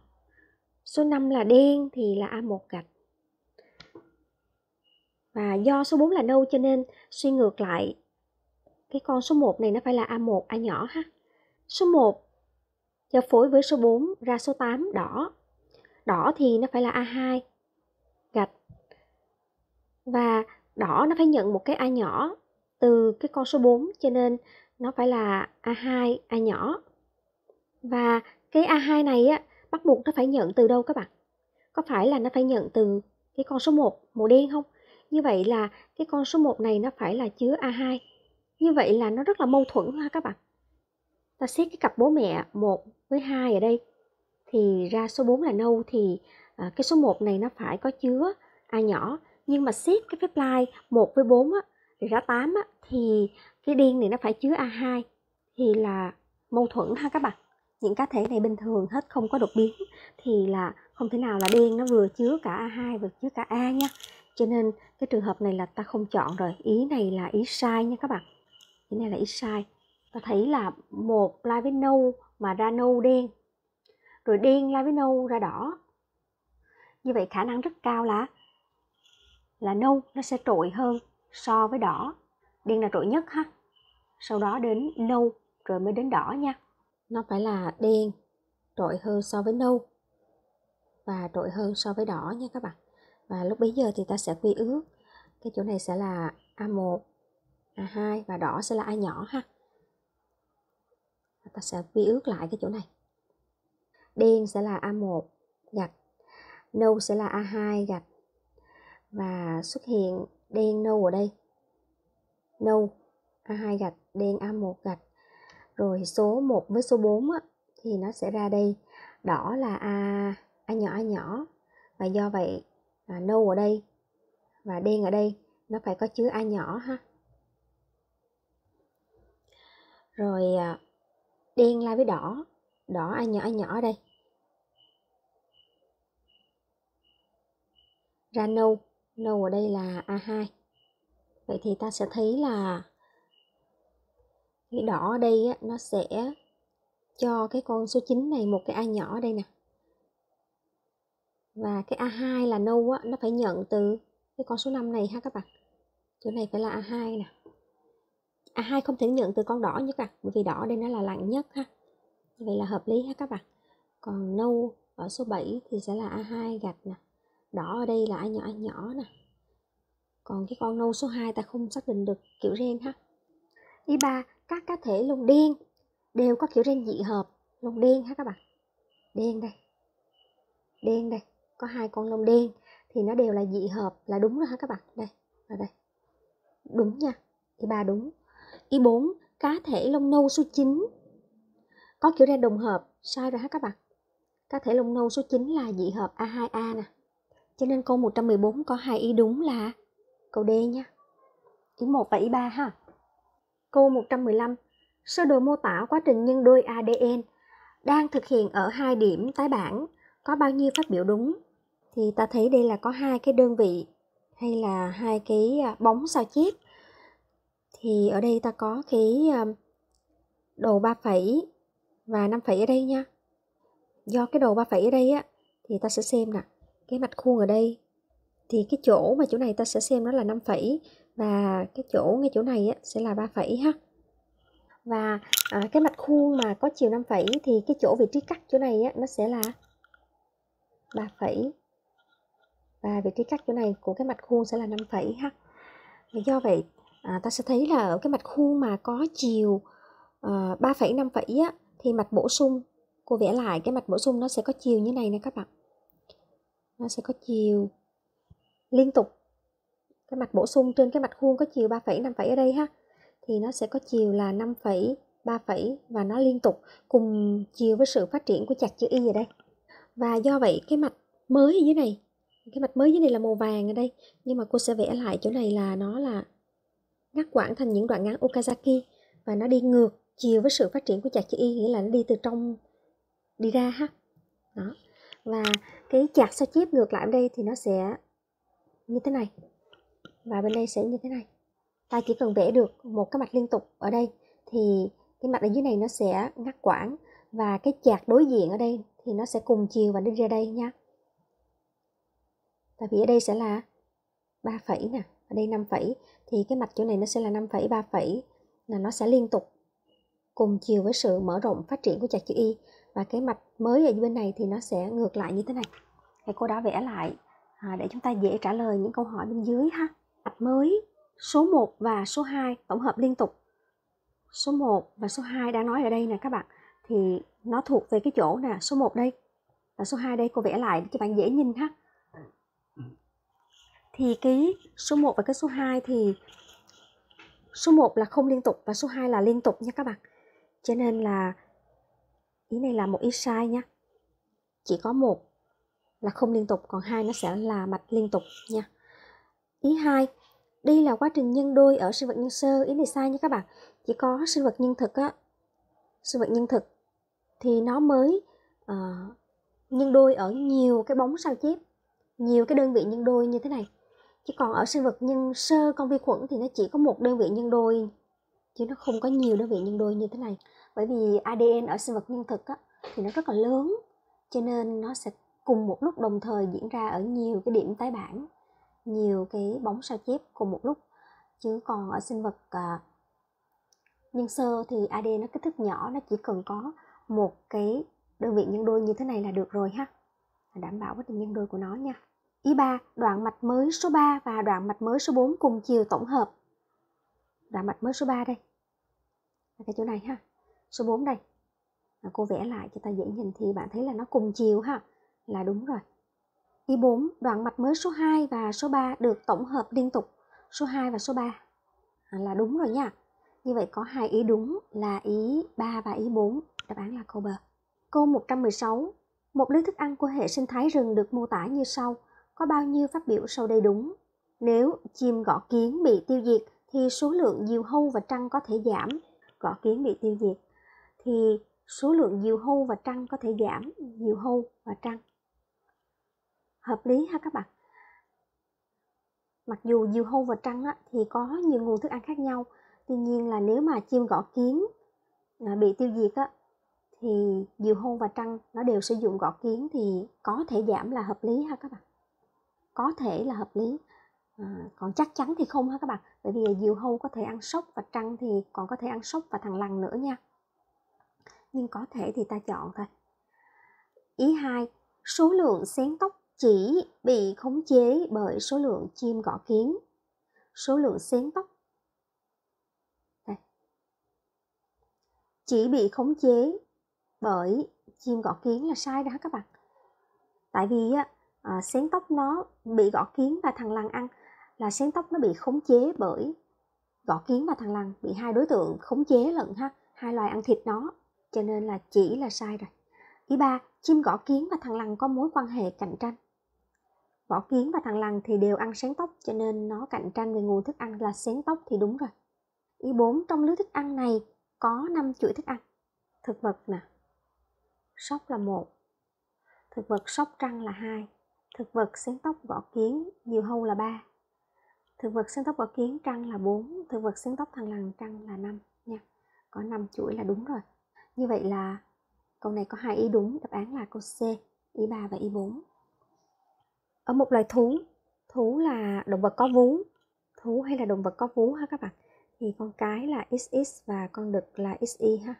Số 5 là đen thì là A1 gạch và do số 4 là nâu cho nên suy ngược lại cái con số 1 này nó phải là A1 A nhỏ ha. Số 1 giao phối với số 4 ra số 8 đỏ. Đỏ thì nó phải là A2 gạch. Và đỏ nó phải nhận một cái A nhỏ từ cái con số 4 cho nên nó phải là A2 A nhỏ. Và cái A2 này á, bắt buộc nó phải nhận từ đâu các bạn? Có phải là nó phải nhận từ cái con số 1 màu đen không? Như vậy là cái con số 1 này nó phải là chứa A2 như vậy là nó rất là mâu thuẫn ha các bạn ta xét cái cặp bố mẹ 1 với 2 ở đây. Thì ra số 4 là nâu thì à, cái số 1 này nó phải có chứa A nhỏ. Nhưng mà xét cái phép lai 1 với 4 á, thì ra 8 á, thì cái điên này nó phải chứa A2 thì là mâu thuẫn ha các bạn. Những cá thể này bình thường hết không có đột biến. Thì là không thể nào là đen nó vừa chứa cả A2 vừa chứa cả A nha. Cho nên cái trường hợp này là ta không chọn rồi. Ý này là ý sai nha các bạn. Ý này là ý sai ta thấy là một lai với nâu mà ra nâu đen. Rồi đen lai với nâu ra đỏ. Như vậy khả năng rất cao là là nâu nó sẽ trội hơn so với đỏ. Đen là trội nhất ha. Sau đó đến nâu rồi mới đến đỏ nha. Nó phải là đen, trội hơn so với nâu và trội hơn so với đỏ nha các bạn. Và lúc bấy giờ thì ta sẽ quy ước, cái chỗ này sẽ là A1 A2 và đỏ sẽ là A nhỏ ha ta sẽ vi ước lại cái chỗ này. Đen sẽ là A1 gạch nâu sẽ là A2 gạch. Và xuất hiện đen nâu ở đây. Nâu A2 gạch đen A1 gạch. Rồi số 1 với số 4 á, thì nó sẽ ra đây. Đỏ là A A nhỏ A nhỏ. Và do vậy à, nâu ở đây và đen ở đây nó phải có chứa A nhỏ ha. Rồi à, đen lai với đỏ. Đỏ A nhỏ A nhỏ đây? Ra nâu. Nâu ở đây là A2 vậy thì ta sẽ thấy là cái đỏ ở đây á, nó sẽ cho cái con số 9 này một cái A nhỏ ở đây nè. Và cái A2 là nâu á, nó phải nhận từ cái con số 5 này ha các bạn. Chỗ này phải là A2 nè. À, A2 không thể nhận từ con đỏ nhất à? Bởi vì đỏ đây nó là lạnh nhất ha. Vậy là hợp lý ha các bạn. Còn nâu ở số 7 thì sẽ là A2 gạch nè. Đỏ ở đây là A nhỏ A nhỏ nè. Còn cái con nâu số 2 ta không xác định được kiểu gen ha. Ý ba, các cá thể lông đen đều có kiểu gen dị hợp. Lông đen ha các bạn. Đen đây. Đen đây. Có hai con lông đen thì nó đều là dị hợp là đúng rồi ha các bạn. Đây ở đây. Đúng nha. Ý ba đúng. Ý 4. cá thể lông nâu số 9 có kiểu gen đồng hợp, sai rồi hả các bạn cá thể lông nâu số 9 là dị hợp A2A nè cho nên câu 114 có hai ý đúng là câu D nha ý 1 và ý 3 ha Câu 115. Sơ đồ mô tả quá trình nhân đôi ADN đang thực hiện ở hai điểm tái bản, có bao nhiêu phát biểu đúng? Thì ta thấy đây là có hai cái đơn vị hay là hai cái à, bóng sao chép. Thì ở đây ta có cái à, đồ 3 phẩy và 5 phẩy ở đây nha. Do cái đồ 3 phẩy ở đây á thì ta sẽ xem nè, cái mặt khuôn ở đây. Thì cái chỗ mà chỗ này ta sẽ xem nó là 5 phẩy và cái chỗ ngay chỗ này á, sẽ là 3 phẩy ha. Và à, cái mặt khuôn mà có chiều 5 phẩy thì cái chỗ vị trí cắt chỗ này á, nó sẽ là 3 phẩy. Và vị trí cắt chỗ này của cái mặt khuôn sẽ là 5 phẩy ha. Do vậy à, ta sẽ thấy là ở cái mặt khuôn mà có chiều ờ, à, 3,5 phẩy á, thì mặt bổ sung cô vẽ lại cái mặt bổ sung nó sẽ có chiều như này nè các bạn. Nó sẽ có chiều liên tục. Cái mặt bổ sung trên cái mặt khuôn có chiều 3,5 phẩy ở đây ha thì nó sẽ có chiều là 5 phẩy 3 phẩy và nó liên tục cùng chiều với sự phát triển của chặt chữ y ở đây. Và do vậy cái mặt mới ở dưới này cái mặt mới dưới này là màu vàng ở đây nhưng mà cô sẽ vẽ lại chỗ này là nó là ngắt quãng thành những đoạn ngắn Okazaki. Và nó đi ngược chiều với sự phát triển của chặt chữ y, nghĩa là nó đi từ trong, đi ra ha đó. Và cái chặt sao chép ngược lại ở đây thì nó sẽ như thế này. Và bên đây sẽ như thế này. Ta chỉ cần vẽ được một cái mạch liên tục ở đây, thì cái mạch ở dưới này nó sẽ ngắt quãng. Và cái chạc đối diện ở đây thì nó sẽ cùng chiều và đi ra đây nha tại vì ở đây sẽ là 3 phẩy nè ở đây 5 phẩy thì cái mạch chỗ này nó sẽ là 5 phẩy 3 phẩy là nó sẽ liên tục cùng chiều với sự mở rộng phát triển của chặt chữ y. Và cái mạch mới ở bên này thì nó sẽ ngược lại như thế này. Thì cô đã vẽ lại à, để chúng ta dễ trả lời những câu hỏi bên dưới ha. Mạch mới số 1 và số 2 tổng hợp liên tục. Số 1 và số 2 đang nói ở đây nè các bạn. Thì nó thuộc về cái chỗ nè số 1 đây. Và số 2 đây cô vẽ lại để cho bạn dễ nhìn ha thì cái số 1 và cái số 2 thì số 1 là không liên tục và số 2 là liên tục nha các bạn. Cho nên là ý này là một ý sai nha. Chỉ có một là không liên tục còn hai nó sẽ là mạch liên tục nha. Ý hai đi là quá trình nhân đôi ở sinh vật nhân sơ. Ý này sai nha các bạn. Chỉ có sinh vật nhân thực á sinh vật nhân thực thì nó mới uh, nhân đôi ở nhiều cái bóng sao chép nhiều cái đơn vị nhân đôi như thế này chứ còn ở sinh vật nhân sơ con vi khuẩn thì nó chỉ có một đơn vị nhân đôi chứ nó không có nhiều đơn vị nhân đôi như thế này. Bởi vì ADN ở sinh vật nhân thực á, thì nó rất là lớn cho nên nó sẽ cùng một lúc đồng thời diễn ra ở nhiều cái điểm tái bản nhiều cái bóng sao chép cùng một lúc. Chứ còn ở sinh vật à, nhân sơ thì ADN nó kích thước nhỏ nó chỉ cần có một cái đơn vị nhân đôi như thế này là được rồi ha. Đảm bảo quá trình nhân đôi của nó nha. Ý 3, đoạn mạch mới số 3 và đoạn mạch mới số 4 cùng chiều tổng hợp. Đoạn mạch mới số 3 đây. Là cái chỗ này ha. Số 4 đây. À, cô vẽ lại cho ta dễ nhìn thì bạn thấy là nó cùng chiều ha. Là đúng rồi. Ý 4 đoạn mạch mới số 2 và số 3 được tổng hợp liên tục. Số 2 và số 3 à, là đúng rồi nha. Như vậy có hai ý đúng là ý 3 và ý 4 đáp án là câu B câu 116 một lưới thức ăn của hệ sinh thái rừng được mô tả như sau có bao nhiêu phát biểu sau đây đúng. Nếu chim gõ kiến bị tiêu diệt thì số lượng diều hâu và trăng có thể giảm. Gõ kiến bị tiêu diệt thì số lượng diều hâu và trăng có thể giảm. Diều hâu và trăng. Hợp lý ha các bạn? Mặc dù diều hâu và trăng á, thì có nhiều nguồn thức ăn khác nhau. Tuy nhiên là nếu mà chim gõ kiến à, bị tiêu diệt á, thì diều hâu và trăng nó đều sử dụng gõ kiến thì có thể giảm là hợp lý ha các bạn có thể là hợp lý. À, còn chắc chắn thì không ha các bạn? Bởi vì diều hâu có thể ăn sóc và trăng thì còn có thể ăn sóc và thằng lằn nữa nha. Nhưng có thể thì ta chọn thôi. Ý hai số lượng xén tóc chỉ bị khống chế bởi số lượng chim gõ kiến. Số lượng xén tóc Đây. chỉ bị khống chế bởi chim gõ kiến là sai đó các bạn? Tại vì á Ờ, à, xén tóc nó bị gõ kiến và thằng lằn ăn. Là xén tóc nó bị khống chế bởi gõ kiến và thằng lằn bị hai đối tượng khống chế lận ha hai loài ăn thịt nó. Cho nên là chỉ là sai rồi. Ý ba chim gõ kiến và thằng lằn có mối quan hệ cạnh tranh. Gõ kiến và thằng lằn thì đều ăn xén tóc cho nên nó cạnh tranh về nguồn thức ăn là xén tóc thì đúng rồi. Ý bốn trong lưới thức ăn này có 5 chuỗi thức ăn. Thực vật nè sóc là một thực vật sóc trăng là hai thực vật xén tóc gõ kiến diều hâu là ba. Thực vật xén tóc gõ kiến, trăng là 4 thực vật xén tóc thằng lằn, trăng là 5 nha. Có 5 chuỗi là đúng rồi. Như vậy là câu này có hai ý đúng, đáp án là câu C, ý 3 và ý 4 ở một loài thú thú là động vật có vú. Thú hay là động vật có vú ha các bạn? Thì con cái là XX và con đực là XY ha.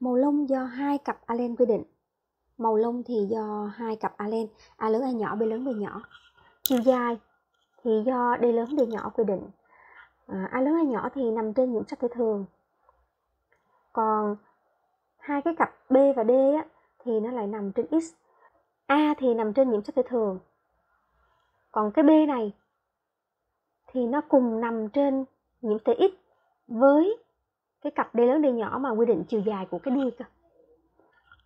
Màu lông do hai cặp alen quy định màu lông thì do hai cặp alen a lớn a nhỏ b lớn b nhỏ. Chiều dài thì do d lớn d nhỏ quy định. À, a lớn a nhỏ thì nằm trên nhiễm sắc thể thường. Còn hai cái cặp b và d á, thì nó lại nằm trên x. A thì nằm trên nhiễm sắc thể thường. Còn cái b này thì nó cùng nằm trên nhiễm thể x với cái cặp d lớn d nhỏ mà quy định chiều dài của cái đuôi cơ.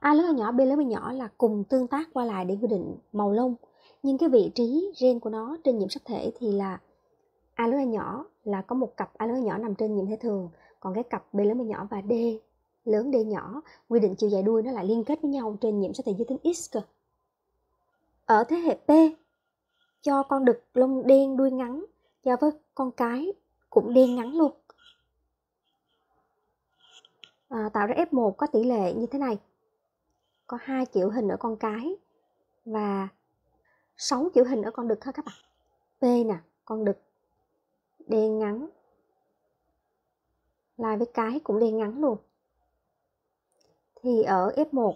A lớn A nhỏ, B lớn B nhỏ là cùng tương tác qua lại để quy định màu lông. Nhưng cái vị trí gen của nó trên nhiễm sắc thể thì là A lớn A nhỏ là có một cặp A lớn A nhỏ nằm trên nhiễm thể thường. Còn cái cặp B lớn B nhỏ và D lớn D nhỏ quy định chiều dài đuôi nó lại liên kết với nhau trên nhiễm sắc thể giới tính X cơ. Ở thế hệ P cho con đực lông đen đuôi ngắn cho với con cái cũng đen ngắn luôn. À, tạo ra F1 có tỷ lệ như thế này có hai kiểu hình ở con cái và 6 kiểu hình ở con đực ha các bạn. P nè con đực đen ngắn. Lai với cái cũng đen ngắn luôn. Thì ở F1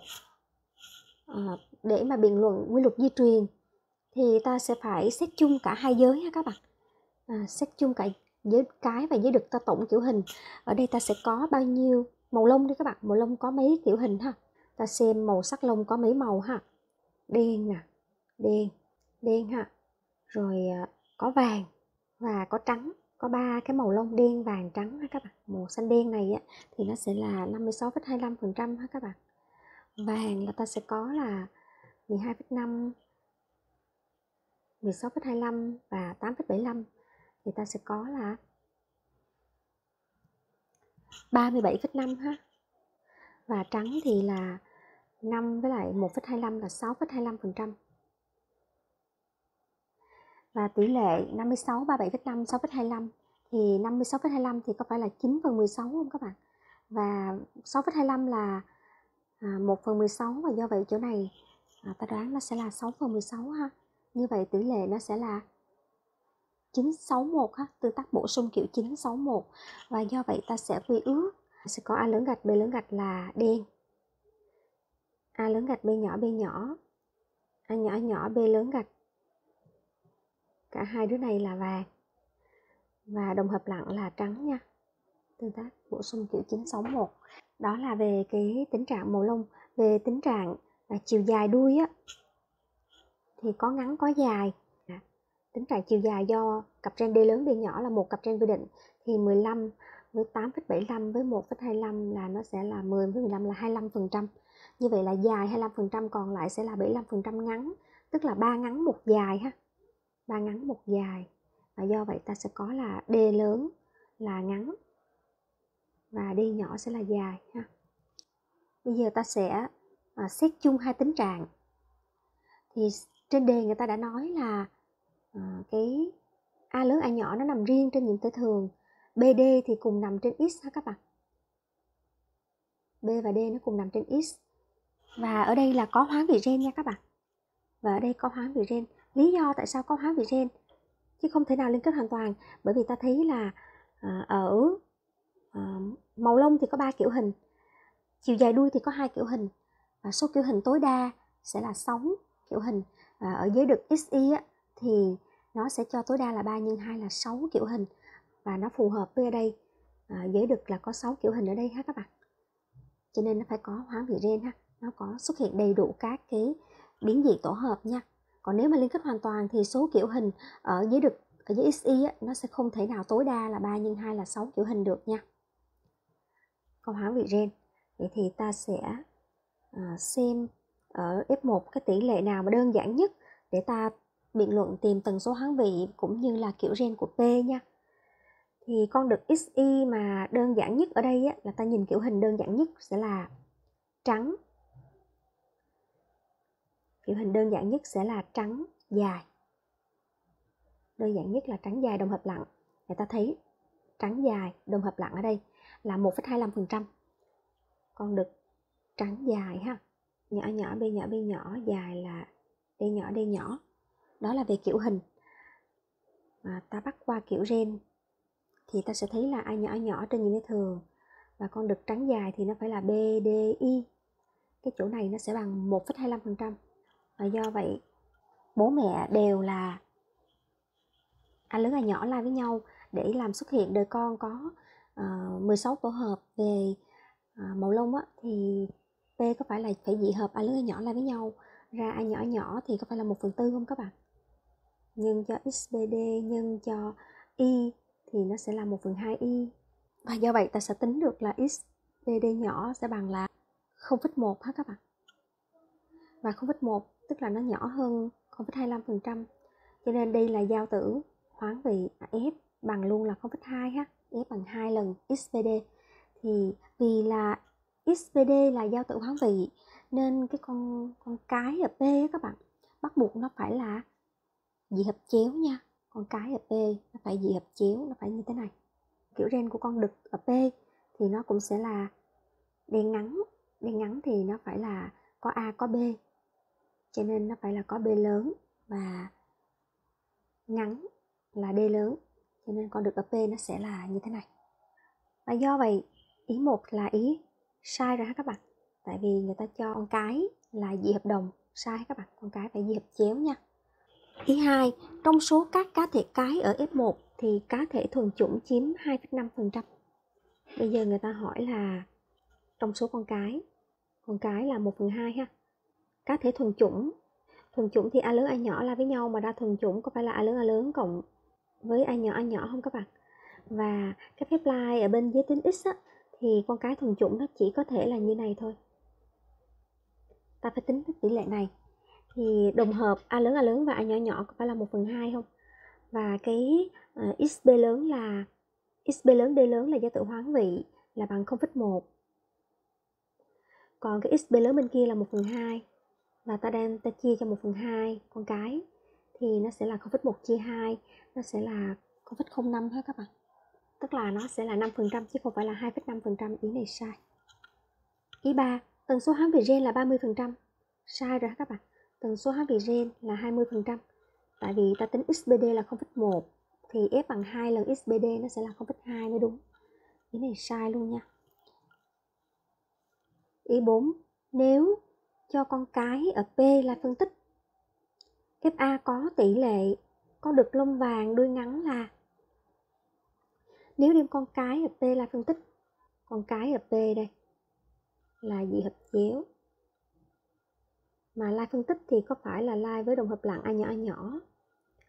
à, ờ, để mà biện luận quy luật di truyền thì ta sẽ phải xét chung cả hai giới ha các bạn. À, xét chung cả giới cái và giới đực ta tổng kiểu hình. Ở đây ta sẽ có bao nhiêu màu lông đi các bạn màu lông có mấy kiểu hình ha? Ta xem màu sắc lông có mấy màu ha? Đen nè đen đen ha. Rồi à, có vàng và có trắng có ba cái màu lông đen vàng trắng ha các bạn. Màu xanh đen này á, thì nó sẽ là 56,25% ha các bạn. Vàng là ta sẽ có là 12,5 16,25 và 8,75 thì ta sẽ có là 37,5 ha. Và trắng thì là 5 với lại 1,25 là 6,25% và tỷ lệ 56 37,5 6,25 thì 56,25 thì có phải là 9 phần 16 không các bạn? Và 6,25 là à, 1 phần 16 và do vậy chỗ này à, ta đoán nó sẽ là 6 phần 16 ha. Như vậy tỷ lệ nó sẽ là 961 ha tương tác bổ sung kiểu 961 và do vậy ta sẽ quy ước sẽ có A lớn gạch B lớn gạch là đen. A lớn gạch B nhỏ B nhỏ. A nhỏ nhỏ B lớn gạch. Cả hai đứa này là vàng. Và đồng hợp lặng là trắng nha. Tương tác bổ sung kiểu 961 đó là về cái tính trạng màu lông về tính trạng là chiều dài đuôi á. Thì có ngắn có dài. À, tính trạng chiều dài do cặp gen D lớn D nhỏ là một cặp gen quy định. Thì 15 với 8,75 với 1,25 là nó sẽ là 10 với 15 là 25%. Như vậy là dài 25% còn lại sẽ là 75% ngắn, tức là ba ngắn một dài ha. ba ngắn một dài. Và do vậy ta sẽ có là D lớn là ngắn và D nhỏ sẽ là dài ha. Bây giờ ta sẽ à, xét chung hai tính trạng. Thì trên đề người ta đã nói là à, cái A lớn A nhỏ nó nằm riêng trên nhiễm tử thường BD thì cùng nằm trên X ha các bạn B và D nó cùng nằm trên X và ở đây là có hóa vị gen nha các bạn. Và ở đây có hóa vị gen. Lý do tại sao có hóa vị gen? Chứ không thể nào liên kết hoàn toàn bởi vì ta thấy là à, ở à, màu lông thì có ba kiểu hình chiều dài đuôi thì có hai kiểu hình và số kiểu hình tối đa sẽ là 6 kiểu hình. Và ở dưới đực XY thì nó sẽ cho tối đa là 3 nhân 2 là 6 kiểu hình và nó phù hợp với ở đây. À, giới đực là có 6 kiểu hình ở đây ha các bạn. Cho nên nó phải có hóa vị gen ha nó có xuất hiện đầy đủ các cái biến dị tổ hợp nha còn nếu mà liên kết hoàn toàn thì số kiểu hình ở dưới được ở dưới XY nó sẽ không thể nào tối đa là 3 nhân 2 là 6 kiểu hình được nha câu hóa vị gen vậy thì ta sẽ à, xem ở F1 cái tỷ lệ nào mà đơn giản nhất để ta biện luận tìm tần số hoán vị cũng như là kiểu gen của P nha. Thì con đực XY mà đơn giản nhất ở đây á, là ta nhìn kiểu hình đơn giản nhất sẽ là trắng. Kiểu hình đơn giản nhất sẽ là trắng dài. Đơn giản nhất là trắng dài đồng hợp lặng. Người ta thấy trắng dài đồng hợp lặng ở đây là 1,25%. Con đực trắng dài ha. Nhỏ nhỏ b nhỏ b nhỏ dài là d nhỏ d nhỏ đó là về kiểu hình mà ta bắt qua kiểu gen thì ta sẽ thấy là a nhỏ nhỏ trên những cái thường và con đực trắng dài thì nó phải là B, D, I cái chỗ này nó sẽ bằng 1,25% và do vậy bố mẹ đều là A lớn A nhỏ la với nhau để làm xuất hiện đời con có ờ, uh, 16 tổ hợp về uh, màu lông á, thì P có phải là phải dị hợp A lớn A nhỏ la với nhau ra A nhỏ nhỏ thì có phải là 1 phần tư không các bạn? Nhân cho XBD nhân cho Y thì nó sẽ là 1 phần 2 Y. Và do vậy ta sẽ tính được là XBD nhỏ sẽ bằng là 0,1 ha các bạn? Và 0,1 tức là nó nhỏ hơn 0,25% cho nên đây là giao tử hoán vị F bằng luôn là 0,2 ha F bằng 2 lần xpd thì vì là xpd là giao tử hoán vị nên cái con con cái ở P các bạn bắt buộc nó phải là dị hợp chéo nha. Con cái ở P nó phải dị hợp chéo nó phải như thế này. Kiểu gen của con đực ở P thì nó cũng sẽ là đen ngắn đen ngắn thì nó phải là có A có B cho nên nó phải là có B lớn và ngắn là D lớn. Cho nên con được ở P nó sẽ là như thế này. Và do vậy ý một là ý sai rồi ha các bạn. Tại vì người ta cho con cái là dị hợp đồng sai các bạn. Con cái phải dị hợp chéo nha. Ý hai trong số các cá thể cái ở F1 thì cá thể thuần chủng chiếm 2,5% bây giờ người ta hỏi là trong số con cái con cái là 1 phần 2 ha cá thể thuần chủng. Thuần chủng thì a lớn a nhỏ là với nhau mà đa thuần chủng có phải là a lớn a lớn cộng với a nhỏ a nhỏ không các bạn? Và cái phép lai ở bên giới tính x á, thì con cái thuần chủng nó chỉ có thể là như này thôi. Ta phải tính tỷ lệ này. Thì đồng hợp a lớn a lớn và a nhỏ nhỏ có phải là 1 phần 2 không? Và cái ờ, uh, xb lớn là xb lớn d lớn là do tự hoán vị là bằng 0,1 còn cái xb lớn bên kia là 1 phần 2 và ta đem ta chia cho 1 phần 2 con cái. Thì nó sẽ là 0,1 chia 2 nó sẽ là 0,05 hết các bạn. Tức là nó sẽ là 5% chứ không phải là 2,5% ý này sai. Ý 3 tần số hoán về gen là 30% sai rồi các bạn? Tần số hoán về gen là 20% tại vì ta tính xbd là 0,1 thì f bằng 2 lần xbd nó sẽ là 0,2 mới đúng. Ý này sai luôn nha. Ý 4 nếu cho con cái ở P là phân tích. F A có tỷ lệ, có được lông vàng đuôi ngắn là nếu đem con cái ở P là phân tích, con cái ở P đây là dị hợp chéo? Mà lai phân tích thì có phải là lai với đồng hợp lặng a nhỏ a nhỏ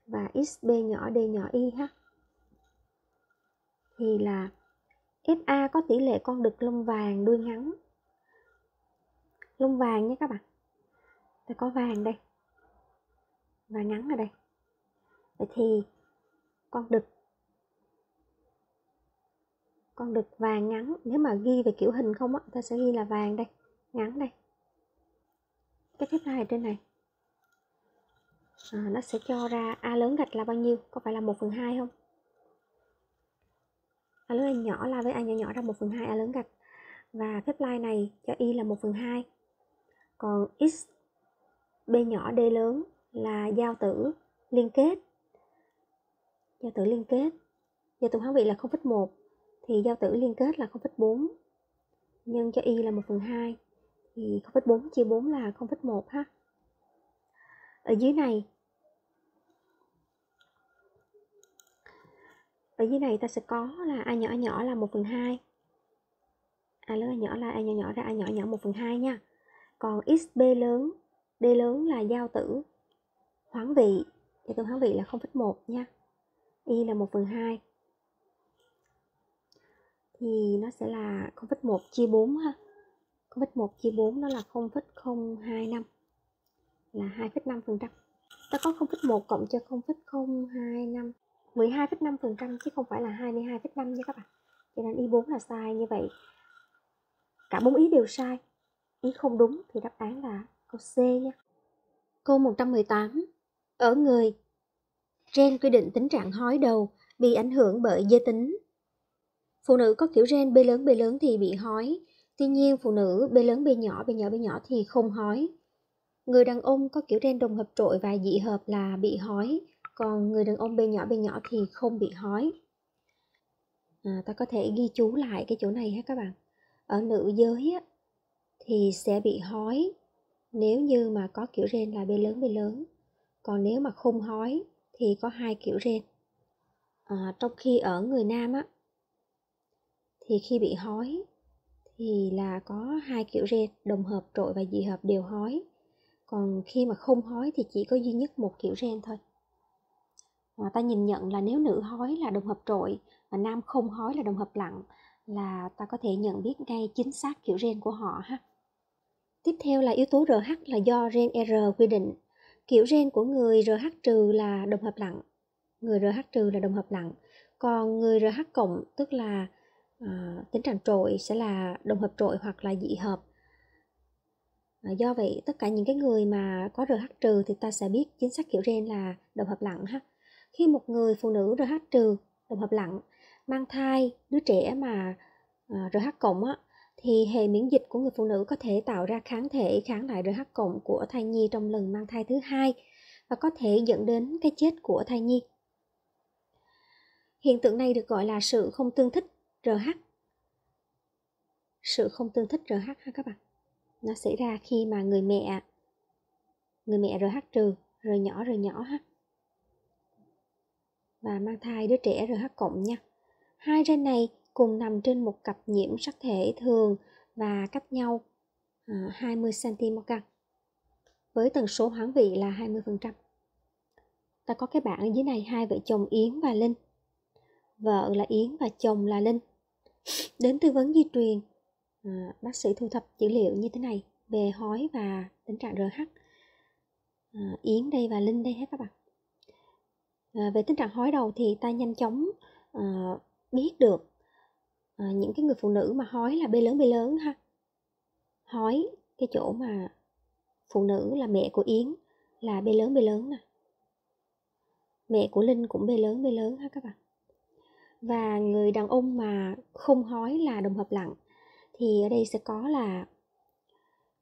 và xb nhỏ d nhỏ y ha? Thì là fa có tỷ lệ con đực lông vàng đuôi ngắn lông vàng nhé các bạn. Ta có vàng đây. Và ngắn ở đây. Vậy thì con đực. Con đực vàng ngắn. Nếu mà ghi về kiểu hình không á ta sẽ ghi là vàng đây. Ngắn đây. Cái phép hai trên này. À, nó sẽ cho ra a lớn gạch là bao nhiêu? Có phải là 1 phần hai không? A lớn a nhỏ là với a nhỏ nhỏ ra 1 phần hai, a lớn gạch. Và phép line này cho y là 1 phần 2 còn x b nhỏ d lớn là giao tử liên kết. Giao tử liên kết. Giao tử hóa vị là 0,1 thì giao tử liên kết là 0,4 nhân cho y là 1 phần 2 thì 0,4 chia 4 là 0,1 ha. Ở dưới này ở dưới này ta sẽ có là a nhỏ nhỏ là 1 phần 2 a lớn a nhỏ là a nhỏ nhỏ ra a nhỏ nhỏ 1 phần 2 nha còn xb lớn d lớn là giao tử. Hoán vị giao tử hoán vị là 0,1 nha. Y là 1 phần 2 thì nó sẽ là 0,1 chia 4 ha. 0,1 chia 4 đó là 0,025 là 2,5% ta có 0,1 cộng cho 0,025 12,5% chứ không phải là 22,5 nha các bạn. Cho nên y4 là sai như vậy. Cả bốn ý đều sai ý không đúng thì đáp án là câu C nha câu 118 ở người. Gen quy định tính trạng hói đầu bị ảnh hưởng bởi giới tính. Phụ nữ có kiểu gen B lớn B lớn thì bị hói. Tuy nhiên phụ nữ B lớn B nhỏ B nhỏ B nhỏ thì không hói. Người đàn ông có kiểu gen đồng hợp trội và dị hợp là bị hói. Còn người đàn ông B nhỏ B nhỏ thì không bị hói. À, ta có thể ghi chú lại cái chỗ này ha các bạn. Ở nữ giới á, thì sẽ bị hói. Nếu như mà có kiểu gen là B lớn B lớn. Còn nếu mà không hói thì có hai kiểu gen. À, trong khi ở người nam á thì khi bị hói thì là có hai kiểu gen đồng hợp trội và dị hợp đều hói. Còn khi mà không hói thì chỉ có duy nhất một kiểu gen thôi. Mà ta nhìn nhận là nếu nữ hói là đồng hợp trội và nam không hói là đồng hợp lặng là ta có thể nhận biết ngay chính xác kiểu gen của họ ha tiếp theo là yếu tố RH là do gen R quy định. Kiểu gen của người RH trừ là đồng hợp lặng người RH trừ là đồng hợp lặng còn người RH cộng tức là à, tính trạng trội sẽ là đồng hợp trội hoặc là dị hợp. À, do vậy tất cả những cái người mà có RH trừ thì ta sẽ biết chính xác kiểu gen là đồng hợp lặng ha. Khi một người phụ nữ RH trừ đồng hợp lặng mang thai đứa trẻ mà ờ, à, RH cộng á, thì hệ miễn dịch của người phụ nữ có thể tạo ra kháng thể kháng lại RH cộng của thai nhi trong lần mang thai thứ hai và có thể dẫn đến cái chết của thai nhi Hiện tượng này được gọi là sự không tương thích RH. Sự không tương thích RH ha các bạn. Nó xảy ra khi mà người mẹ người mẹ RH trừ, rồi nhỏ rồi nhỏ ha. Và mang thai đứa trẻ RH cộng nha. Hai gen này cùng nằm trên một cặp nhiễm sắc thể thường và cách nhau à, 20 cm với tần số hoán vị là 20%. Ta có cái bảng dưới này hai vợ chồng Yến và Linh. Vợ là Yến và chồng là Linh. Đến tư vấn di truyền, à, bác sĩ thu thập dữ liệu như thế này về hói và tình trạng RH. À, Yến đây và Linh đây hết các bạn. À, về tình trạng hói đầu thì ta nhanh chóng à, biết được à, những cái người phụ nữ mà hói là B lớn B lớn ha. Hói cái chỗ mà phụ nữ là mẹ của Yến là B lớn B lớn nè. Mẹ của Linh cũng B lớn B lớn ha các bạn. Và người đàn ông mà không hói là đồng hợp lặng thì ở đây sẽ có là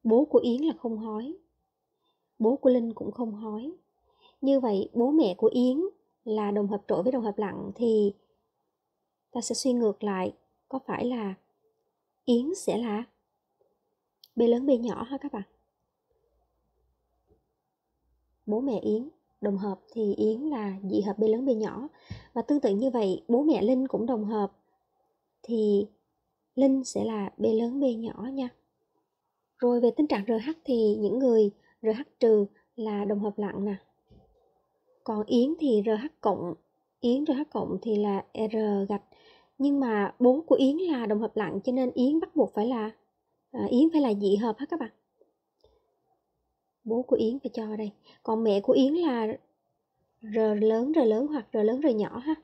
bố của Yến là không hói bố của Linh cũng không hói. Như vậy bố mẹ của Yến là đồng hợp trội với đồng hợp lặng thì ta sẽ suy ngược lại có phải là Yến sẽ là B lớn B nhỏ ha các bạn? Bố mẹ Yến đồng hợp thì Yến là dị hợp B lớn B nhỏ. Và tương tự như vậy, bố mẹ Linh cũng đồng hợp thì Linh sẽ là B lớn B nhỏ nha. Rồi về tình trạng RH thì những người RH trừ là đồng hợp lặng nè. Còn Yến thì RH cộng, Yến RH cộng thì là R gạch nhưng mà bố của Yến là đồng hợp lặng cho nên Yến bắt buộc phải là à, Yến phải là dị hợp hết các bạn? Bố của Yến phải cho đây. Còn mẹ của Yến là R lớn R lớn hoặc R lớn R nhỏ ha?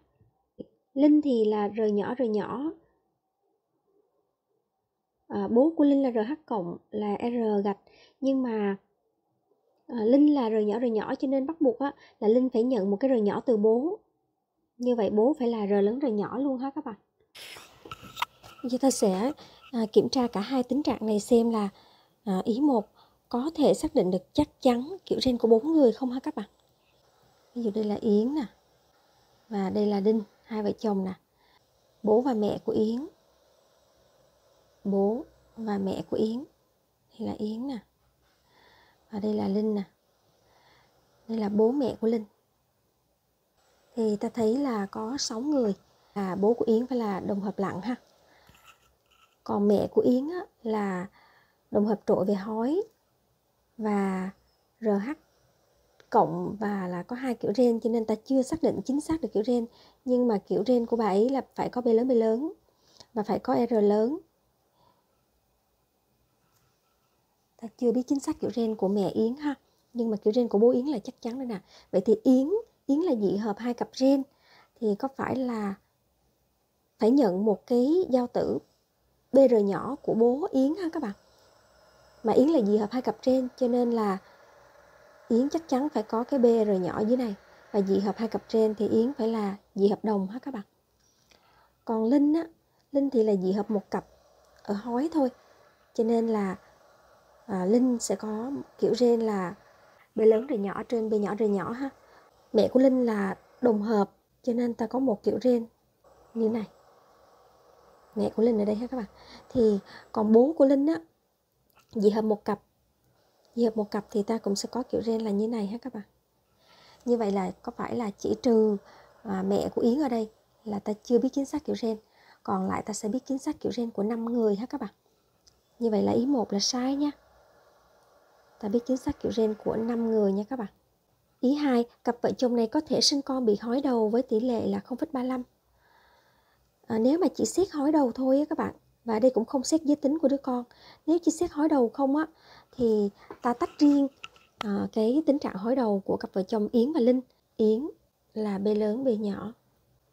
Linh thì là R nhỏ R nhỏ. À, bố của Linh là RH cộng là R gạch. Nhưng mà à, Linh là R nhỏ R nhỏ cho nên bắt buộc á, là Linh phải nhận một cái R nhỏ từ bố. Như vậy bố phải là R lớn R nhỏ luôn ha các bạn? Giờ ta sẽ à, kiểm tra cả hai tính trạng này xem là à, ý một có thể xác định được chắc chắn kiểu gen của bốn người không hả các bạn? Ví dụ đây là Yến nè và đây là Đinh hai vợ chồng nè. Bố và mẹ của Yến. Bố và mẹ của Yến. Đây là Yến nè và đây là Linh nè. Đây là bố mẹ của Linh. Thì ta thấy là có 6 người là bố của Yến phải là đồng hợp lặng ha. Còn mẹ của Yến á, là đồng hợp trội về hói và RH cộng và là có hai kiểu gen cho nên ta chưa xác định chính xác được kiểu gen. Nhưng mà kiểu gen của bà ấy là phải có B lớn B lớn và phải có R lớn. Ta chưa biết chính xác kiểu gen của mẹ Yến ha nhưng mà kiểu gen của bố Yến là chắc chắn đây nè. Vậy thì Yến Yến là dị hợp hai cặp gen thì có phải là phải nhận một cái giao tử BR nhỏ của bố Yến ha các bạn. Mà Yến là dị hợp hai cặp trên cho nên là Yến chắc chắn phải có cái BR nhỏ dưới này. Và dị hợp hai cặp trên thì Yến phải là dị hợp đồng ha các bạn. Còn Linh á Linh thì là dị hợp một cặp ở hói thôi. Cho nên là à, Linh sẽ có kiểu gen là B lớn rồi nhỏ trên B nhỏ rồi nhỏ ha. Mẹ của Linh là đồng hợp cho nên ta có một kiểu gen như này mẹ của Linh ở đây ha các bạn. Thì còn bố của Linh á dị hợp một cặp. Dị hợp một cặp thì ta cũng sẽ có kiểu gen là như này ha các bạn. Như vậy là có phải là chỉ trừ à, mẹ của Yến ở đây là ta chưa biết chính xác kiểu gen. Còn lại ta sẽ biết chính xác kiểu gen của 5 người ha các bạn. Như vậy là ý một là sai nha. Ta biết chính xác kiểu gen của 5 người nha các bạn. Ý hai cặp vợ chồng này có thể sinh con bị hói đầu với tỷ lệ là 0,35 à, nếu mà chỉ xét hói đầu thôi á các bạn và đây cũng không xét giới tính của đứa con nếu chỉ xét hói đầu không á thì ta tách riêng à, cái tính trạng hói đầu của cặp vợ chồng Yến và Linh. Yến là B lớn B nhỏ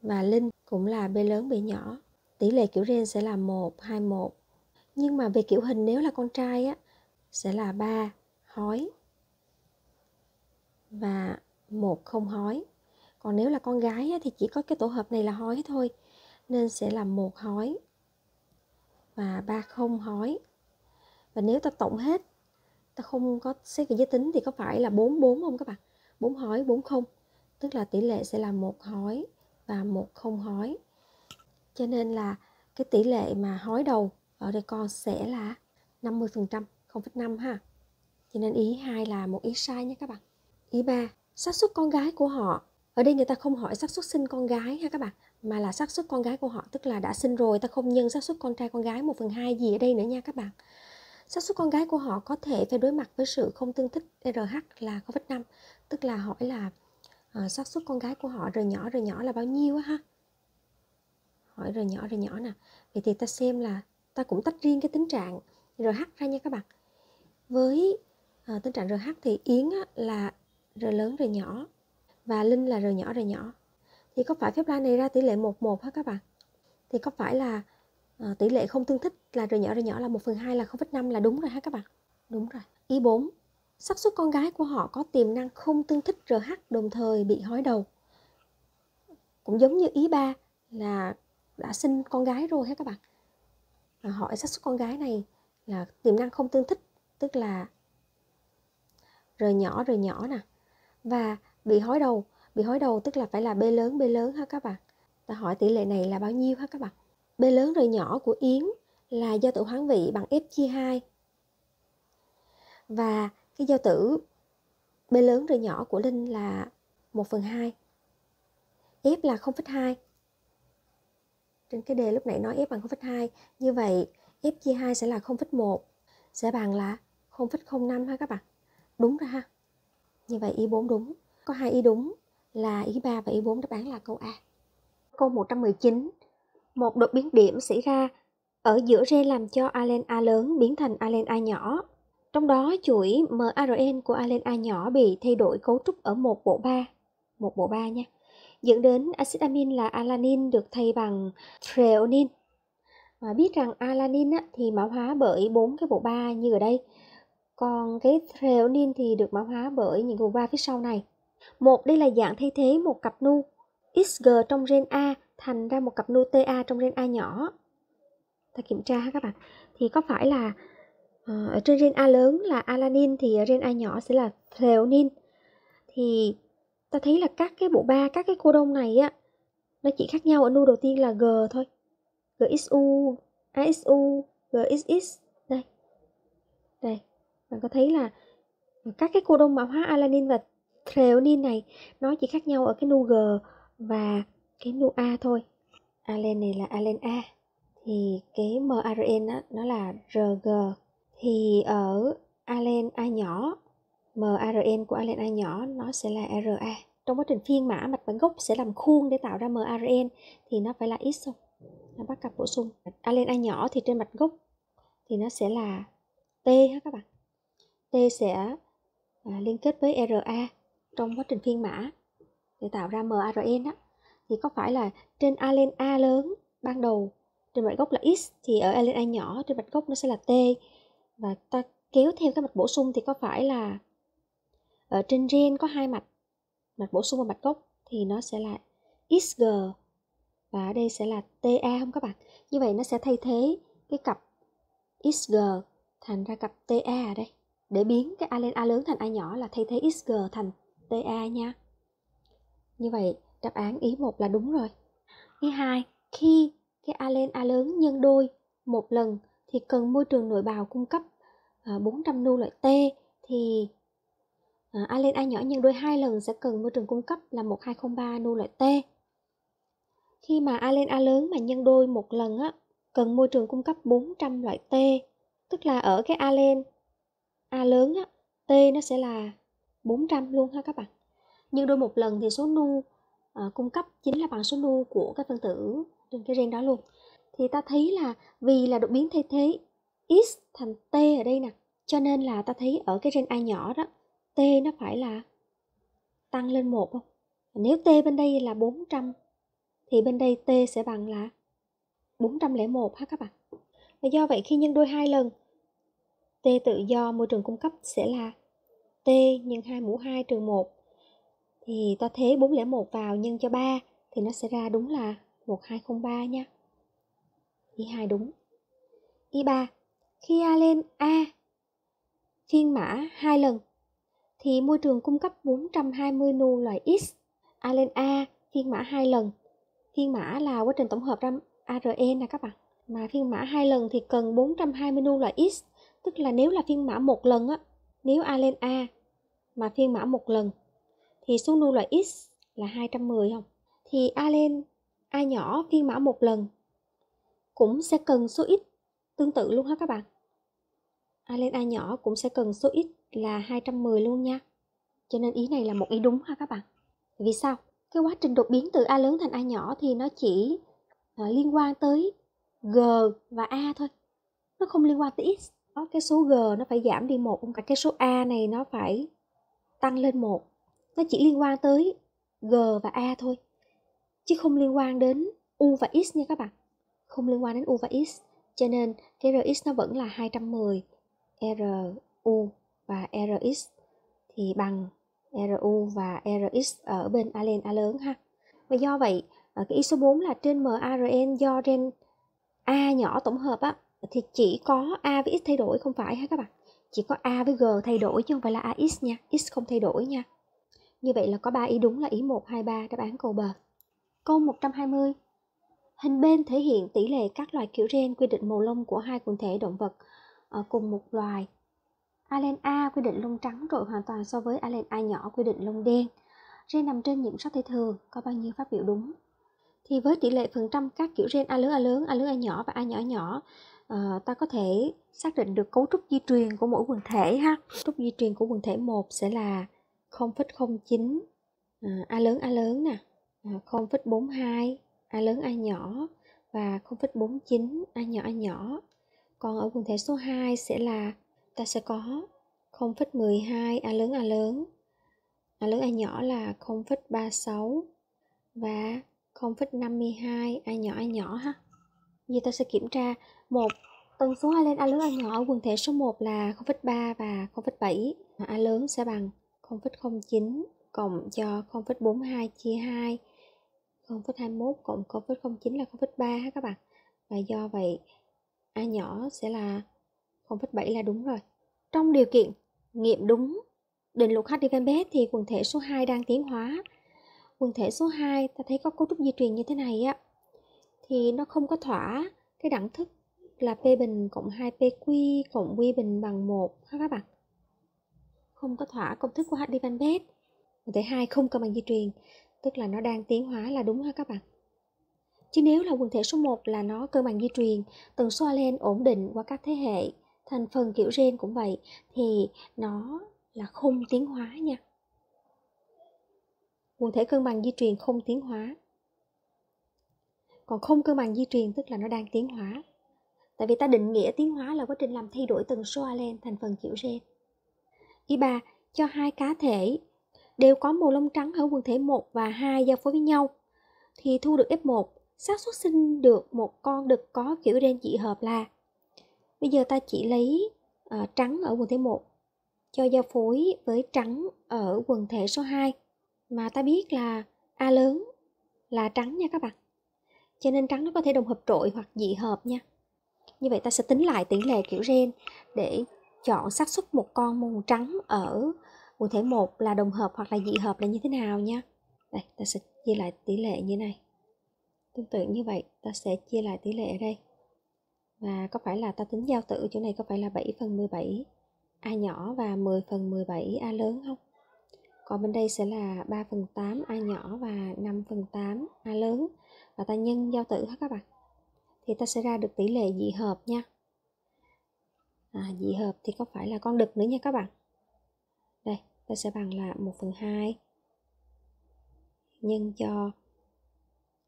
và Linh cũng là B lớn B nhỏ. Tỷ lệ kiểu gen sẽ là 1, 2, 1 nhưng mà về kiểu hình nếu là con trai á sẽ là 3 hói và một không hói. Còn nếu là con gái á, thì chỉ có cái tổ hợp này là hói thôi nên sẽ là một hói và ba không hói. Và nếu ta tổng hết ta không có xét về giới tính thì có phải là 4 4 không các bạn? 4 hói 4 không. Tức là tỷ lệ sẽ là một hói và một không hói. Cho nên là cái tỷ lệ mà hói đầu ở đây con sẽ là 50% 0,5 ha. Cho nên ý hai là một ý sai nha các bạn. Ý ba xác suất con gái của họ. Ở đây người ta không hỏi xác suất sinh con gái ha các bạn mà là xác suất con gái của họ tức là đã sinh rồi ta không nhân xác suất con trai con gái một phần hai gì ở đây nữa nha các bạn xác suất con gái của họ có thể phải đối mặt với sự không tương thích RH là 0,5 tức là hỏi là uh, xác suất con gái của họ rời nhỏ rời nhỏ là bao nhiêu á ha hỏi rời nhỏ rời nhỏ nè vậy thì ta xem là ta cũng tách riêng cái tính trạng RH ra nha các bạn với uh, tính trạng RH thì Yến á, là R lớn R nhỏ và Linh là R nhỏ R nhỏ thì có phải phép la này ra tỷ lệ 11 hả các bạn? Thì có phải là uh, tỷ lệ không tương thích là R nhỏ R nhỏ là 1 phần 2 là 0,5 là đúng rồi ha các bạn? Đúng rồi. Ý 4 xác suất con gái của họ có tiềm năng không tương thích RH đồng thời bị hói đầu. Cũng giống như ý ba là đã sinh con gái rồi ha các bạn? À, hỏi xác suất con gái này là tiềm năng không tương thích tức là rời nhỏ rời nhỏ nè và bị hói đầu bị hói đầu tức là phải là b lớn b lớn ha các bạn? Ta hỏi tỷ lệ này là bao nhiêu ha các bạn? B lớn rồi nhỏ của yến là do tử hoán vị bằng f chia 2 và cái giao tử b lớn rồi nhỏ của linh là 1 phần 2 f là 0,2 trên cái đề lúc nãy nói f bằng 0,2 như vậy f chia 2 sẽ là 0,1 sẽ bằng là 0,05 ha các bạn? Đúng ra ha. Như vậy y 4 đúng. Có hai y đúng là ý 3 và ý 4 đáp án là câu A. Câu 119 một đột biến điểm xảy ra ở giữa gen làm cho alen A lớn biến thành alen A nhỏ. Trong đó chuỗi mRN của alen A nhỏ bị thay đổi cấu trúc ở một bộ ba. Một bộ ba nha. Dẫn đến axit amin là alanin được thay bằng threonine. Và biết rằng alanin á, thì mã hóa bởi bốn cái bộ ba như ở đây. Còn cái threonine thì được mã hóa bởi những bộ ba phía sau này một đây là dạng thay thế một cặp nu. XG trong gen A thành ra một cặp nu TA trong gen A nhỏ. Ta kiểm tra ha các bạn. Thì có phải là uh, ở trên gen A lớn là alanin thì ở gen A nhỏ sẽ là threonine? Thì ta thấy là các cái bộ ba các cái cô đông này á nó chỉ khác nhau ở nu đầu tiên là G thôi. GXU ASU GXX đây. Đây bạn có thấy là các cái cô đông mã hóa alanin và threonine này nó chỉ khác nhau ở cái nu G và cái nu A thôi. Alen này là alen A thì cái mRN đó, nó là RG thì ở alen A nhỏ mRN của alen A nhỏ nó sẽ là RA trong quá trình phiên mã mạch bản gốc sẽ làm khuôn để tạo ra mRN thì nó phải là X không nó bắt cặp bổ sung. Alen A nhỏ thì trên mạch gốc thì nó sẽ là T ha các bạn. T sẽ à, liên kết với RA trong quá trình phiên mã để tạo ra mRN á, thì có phải là trên alen A lớn ban đầu trên mạch gốc là X thì ở alen A nhỏ trên mạch gốc nó sẽ là T. Và ta kéo theo cái mạch bổ sung thì có phải là ở trên gen có hai mạch mạch bổ sung và mạch gốc thì nó sẽ là XG và ở đây sẽ là TA không các bạn? Như vậy nó sẽ thay thế cái cặp XG thành ra cặp TA ở đây. Để biến cái A lên A lớn thành A nhỏ là thay thế XG thành TA nha. Như vậy đáp án ý một là đúng rồi. Ý hai khi cái A lên A lớn nhân đôi một lần thì cần môi trường nội bào cung cấp à, 400 nu loại T thì à, A lên A nhỏ nhân đôi hai lần sẽ cần môi trường cung cấp là 1203 nu loại T. Khi mà A lên A lớn mà nhân đôi một lần á, cần môi trường cung cấp 400 loại T. Tức là ở cái A lên A lớn á, T nó sẽ là 400 luôn ha các bạn. nhân đôi một lần thì số nu uh, cung cấp chính là bằng số nu của cái phân tử trên cái gen đó luôn. Thì ta thấy là vì là đột biến thay thế X thành T ở đây nè. Cho nên là ta thấy ở cái gen A nhỏ đó, T nó phải là tăng lên một không? Nếu T bên đây là 400 thì bên đây t sẽ bằng là 401 ha các bạn. Và do vậy khi nhân đôi hai lần t tự do môi trường cung cấp sẽ là t nhân 2 mũ 2 trừ 1 thì ta thế 401 vào nhân cho 3 thì nó sẽ ra đúng là 1203 nha. Ý 2 đúng. Ý 3. Khi A lên A phiên mã hai lần, thì môi trường cung cấp 420 nu loại X A lên A phiên mã hai lần, phiên mã là quá trình tổng hợp ra ARN nè các bạn mà phiên mã hai lần thì cần 420 nu loại X, tức là nếu là phiên mã một lần á, nếu A lên A mà phiên mã một lần thì số nu loại X là 210 không? Thì A lên A nhỏ phiên mã một lần cũng sẽ cần số X tương tự luôn ha các bạn. A lên A nhỏ cũng sẽ cần số X là 210 luôn nha. Cho nên ý này là một ý đúng ha các bạn. Vì sao? Cái quá trình đột biến từ A lớn thành A nhỏ thì nó chỉ ờ, liên quan tới G và A thôi. Nó không liên quan tới X. Đó, cái số G nó phải giảm đi một và cái số A này nó phải tăng lên một nó chỉ liên quan tới G và A thôi chứ không liên quan đến U và X nha các bạn không liên quan đến U và X cho nên cái RX nó vẫn là 210 RU và RX thì bằng RU và RX ở bên A lên A lớn ha. Và do vậy, ở cái y số 4 là trên MARN do gen A nhỏ tổng hợp á thì chỉ có A với X thay đổi không phải ha các bạn. Chỉ có A với G thay đổi chứ không phải là AX nha, X không thay đổi nha. Như vậy là có 3 ý đúng là ý 1, 2, 3 đáp án câu bờ. Câu 120. Hình bên thể hiện tỷ lệ các loài kiểu gen quy định màu lông của hai quần thể động vật ở cùng một loài Alen A quy định lông trắng trội hoàn toàn so với Alen A nhỏ quy định lông đen. Gen nằm trên nhiễm sắc thể thường, có bao nhiêu phát biểu đúng? Thì với tỷ lệ phần trăm các kiểu gen A lớn A lớn, A lớn A nhỏ và A nhỏ nhỏ, uh, ta có thể xác định được cấu trúc di truyền của mỗi quần thể ha. Cấu trúc di truyền của quần thể 1 sẽ là 0,09 uh, ờ, A lớn A lớn nè, ờ, uh, 0,42 A lớn A nhỏ và 0,49 A nhỏ A nhỏ. Còn ở quần thể số 2 sẽ là ta sẽ có 0,12 A lớn A lớn A lớn A nhỏ là 0,36 và 0,52 A nhỏ A nhỏ ha Giờ tôi sẽ kiểm tra một. Tần số A lên A lớn A nhỏ ở quần thể số 1 là 0,3 và 0,7 mà A lớn sẽ bằng 0,09 cộng cho 0,42 chia 2 0,21 cộng 0,09 là 0,3 ha các bạn. Và do vậy A nhỏ sẽ là 0,7 là đúng rồi. Trong điều kiện nghiệm đúng định luật Hadivan-Beth thì quần thể số 2 đang tiến hóa. Quần thể số 2 ta thấy có cấu trúc di truyền như thế này á thì nó không có thỏa cái đẳng thức là P bình cộng 2PQ cộng Q bình bằng 1 ha các bạn. Không có thỏa công thức của HD Van Quần thể 2 không cân bằng di truyền, tức là nó đang tiến hóa là đúng ha các bạn. Chứ nếu là quần thể số 1 là nó cân bằng di truyền, tần số lên ổn định qua các thế hệ thành phần kiểu gen cũng vậy thì nó là không tiến hóa nha quần thể cân bằng di truyền không tiến hóa còn không cân bằng di truyền tức là nó đang tiến hóa tại vì ta định nghĩa tiến hóa là quá trình làm thay đổi tần số alen thành phần kiểu gen ý ba cho hai cá thể đều có màu lông trắng ở quần thể 1 và 2 giao phối với nhau thì thu được F1 xác suất sinh được một con đực có kiểu gen dị hợp là Bây giờ ta chỉ lấy uh, trắng ở quần thể 1 cho giao phối với trắng ở quần thể số 2 mà ta biết là A lớn là trắng nha các bạn. Cho nên trắng nó có thể đồng hợp trội hoặc dị hợp nha. Như vậy ta sẽ tính lại tỷ lệ kiểu gen để chọn xác suất một con màu trắng ở quần thể 1 là đồng hợp hoặc là dị hợp là như thế nào nha. Đây, ta sẽ chia lại tỷ lệ như này. Tương tự như vậy, ta sẽ chia lại tỷ lệ ở đây và có phải là ta tính giao tử chỗ này có phải là 7 phần 17 A nhỏ và 10 phần 17 A lớn không? Còn bên đây sẽ là 3 phần 8 A nhỏ và 5 phần 8 A lớn. Và ta nhân giao tử hết các bạn. Thì ta sẽ ra được tỷ lệ dị hợp nha. À, dị hợp thì có phải là con đực nữa nha các bạn. Đây ta sẽ bằng là 1 phần 2 nhân cho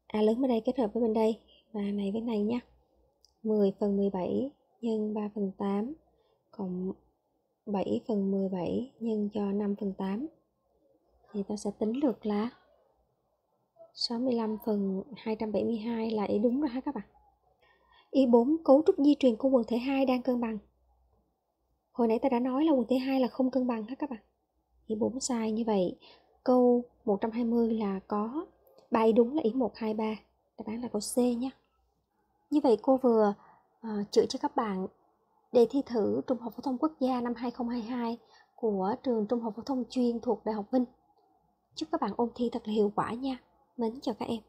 A lớn bên đây kết hợp với bên đây. Và này với này nha. 10 phần 17 nhân 3 phần 8 cộng 7 phần 17 nhân cho 5 phần 8 thì ta sẽ tính được là 65 phần 272 là ý đúng rồi ha các bạn. Ý 4 cấu trúc di truyền của quần thể 2 đang cân bằng. Hồi nãy ta đã nói là quần thể 2 là không cân bằng ha các bạn. Ý 4 sai như vậy. Câu 120 là có 3 ý đúng là ý 123. Đáp án là câu C nhé. Như vậy cô vừa ờ, uh, chữa cho các bạn đề thi thử Trung học phổ thông quốc gia năm 2022 của trường Trung học phổ thông chuyên thuộc Đại học Vinh. Chúc các bạn ôn thi thật là hiệu quả nha. Mến chào các em.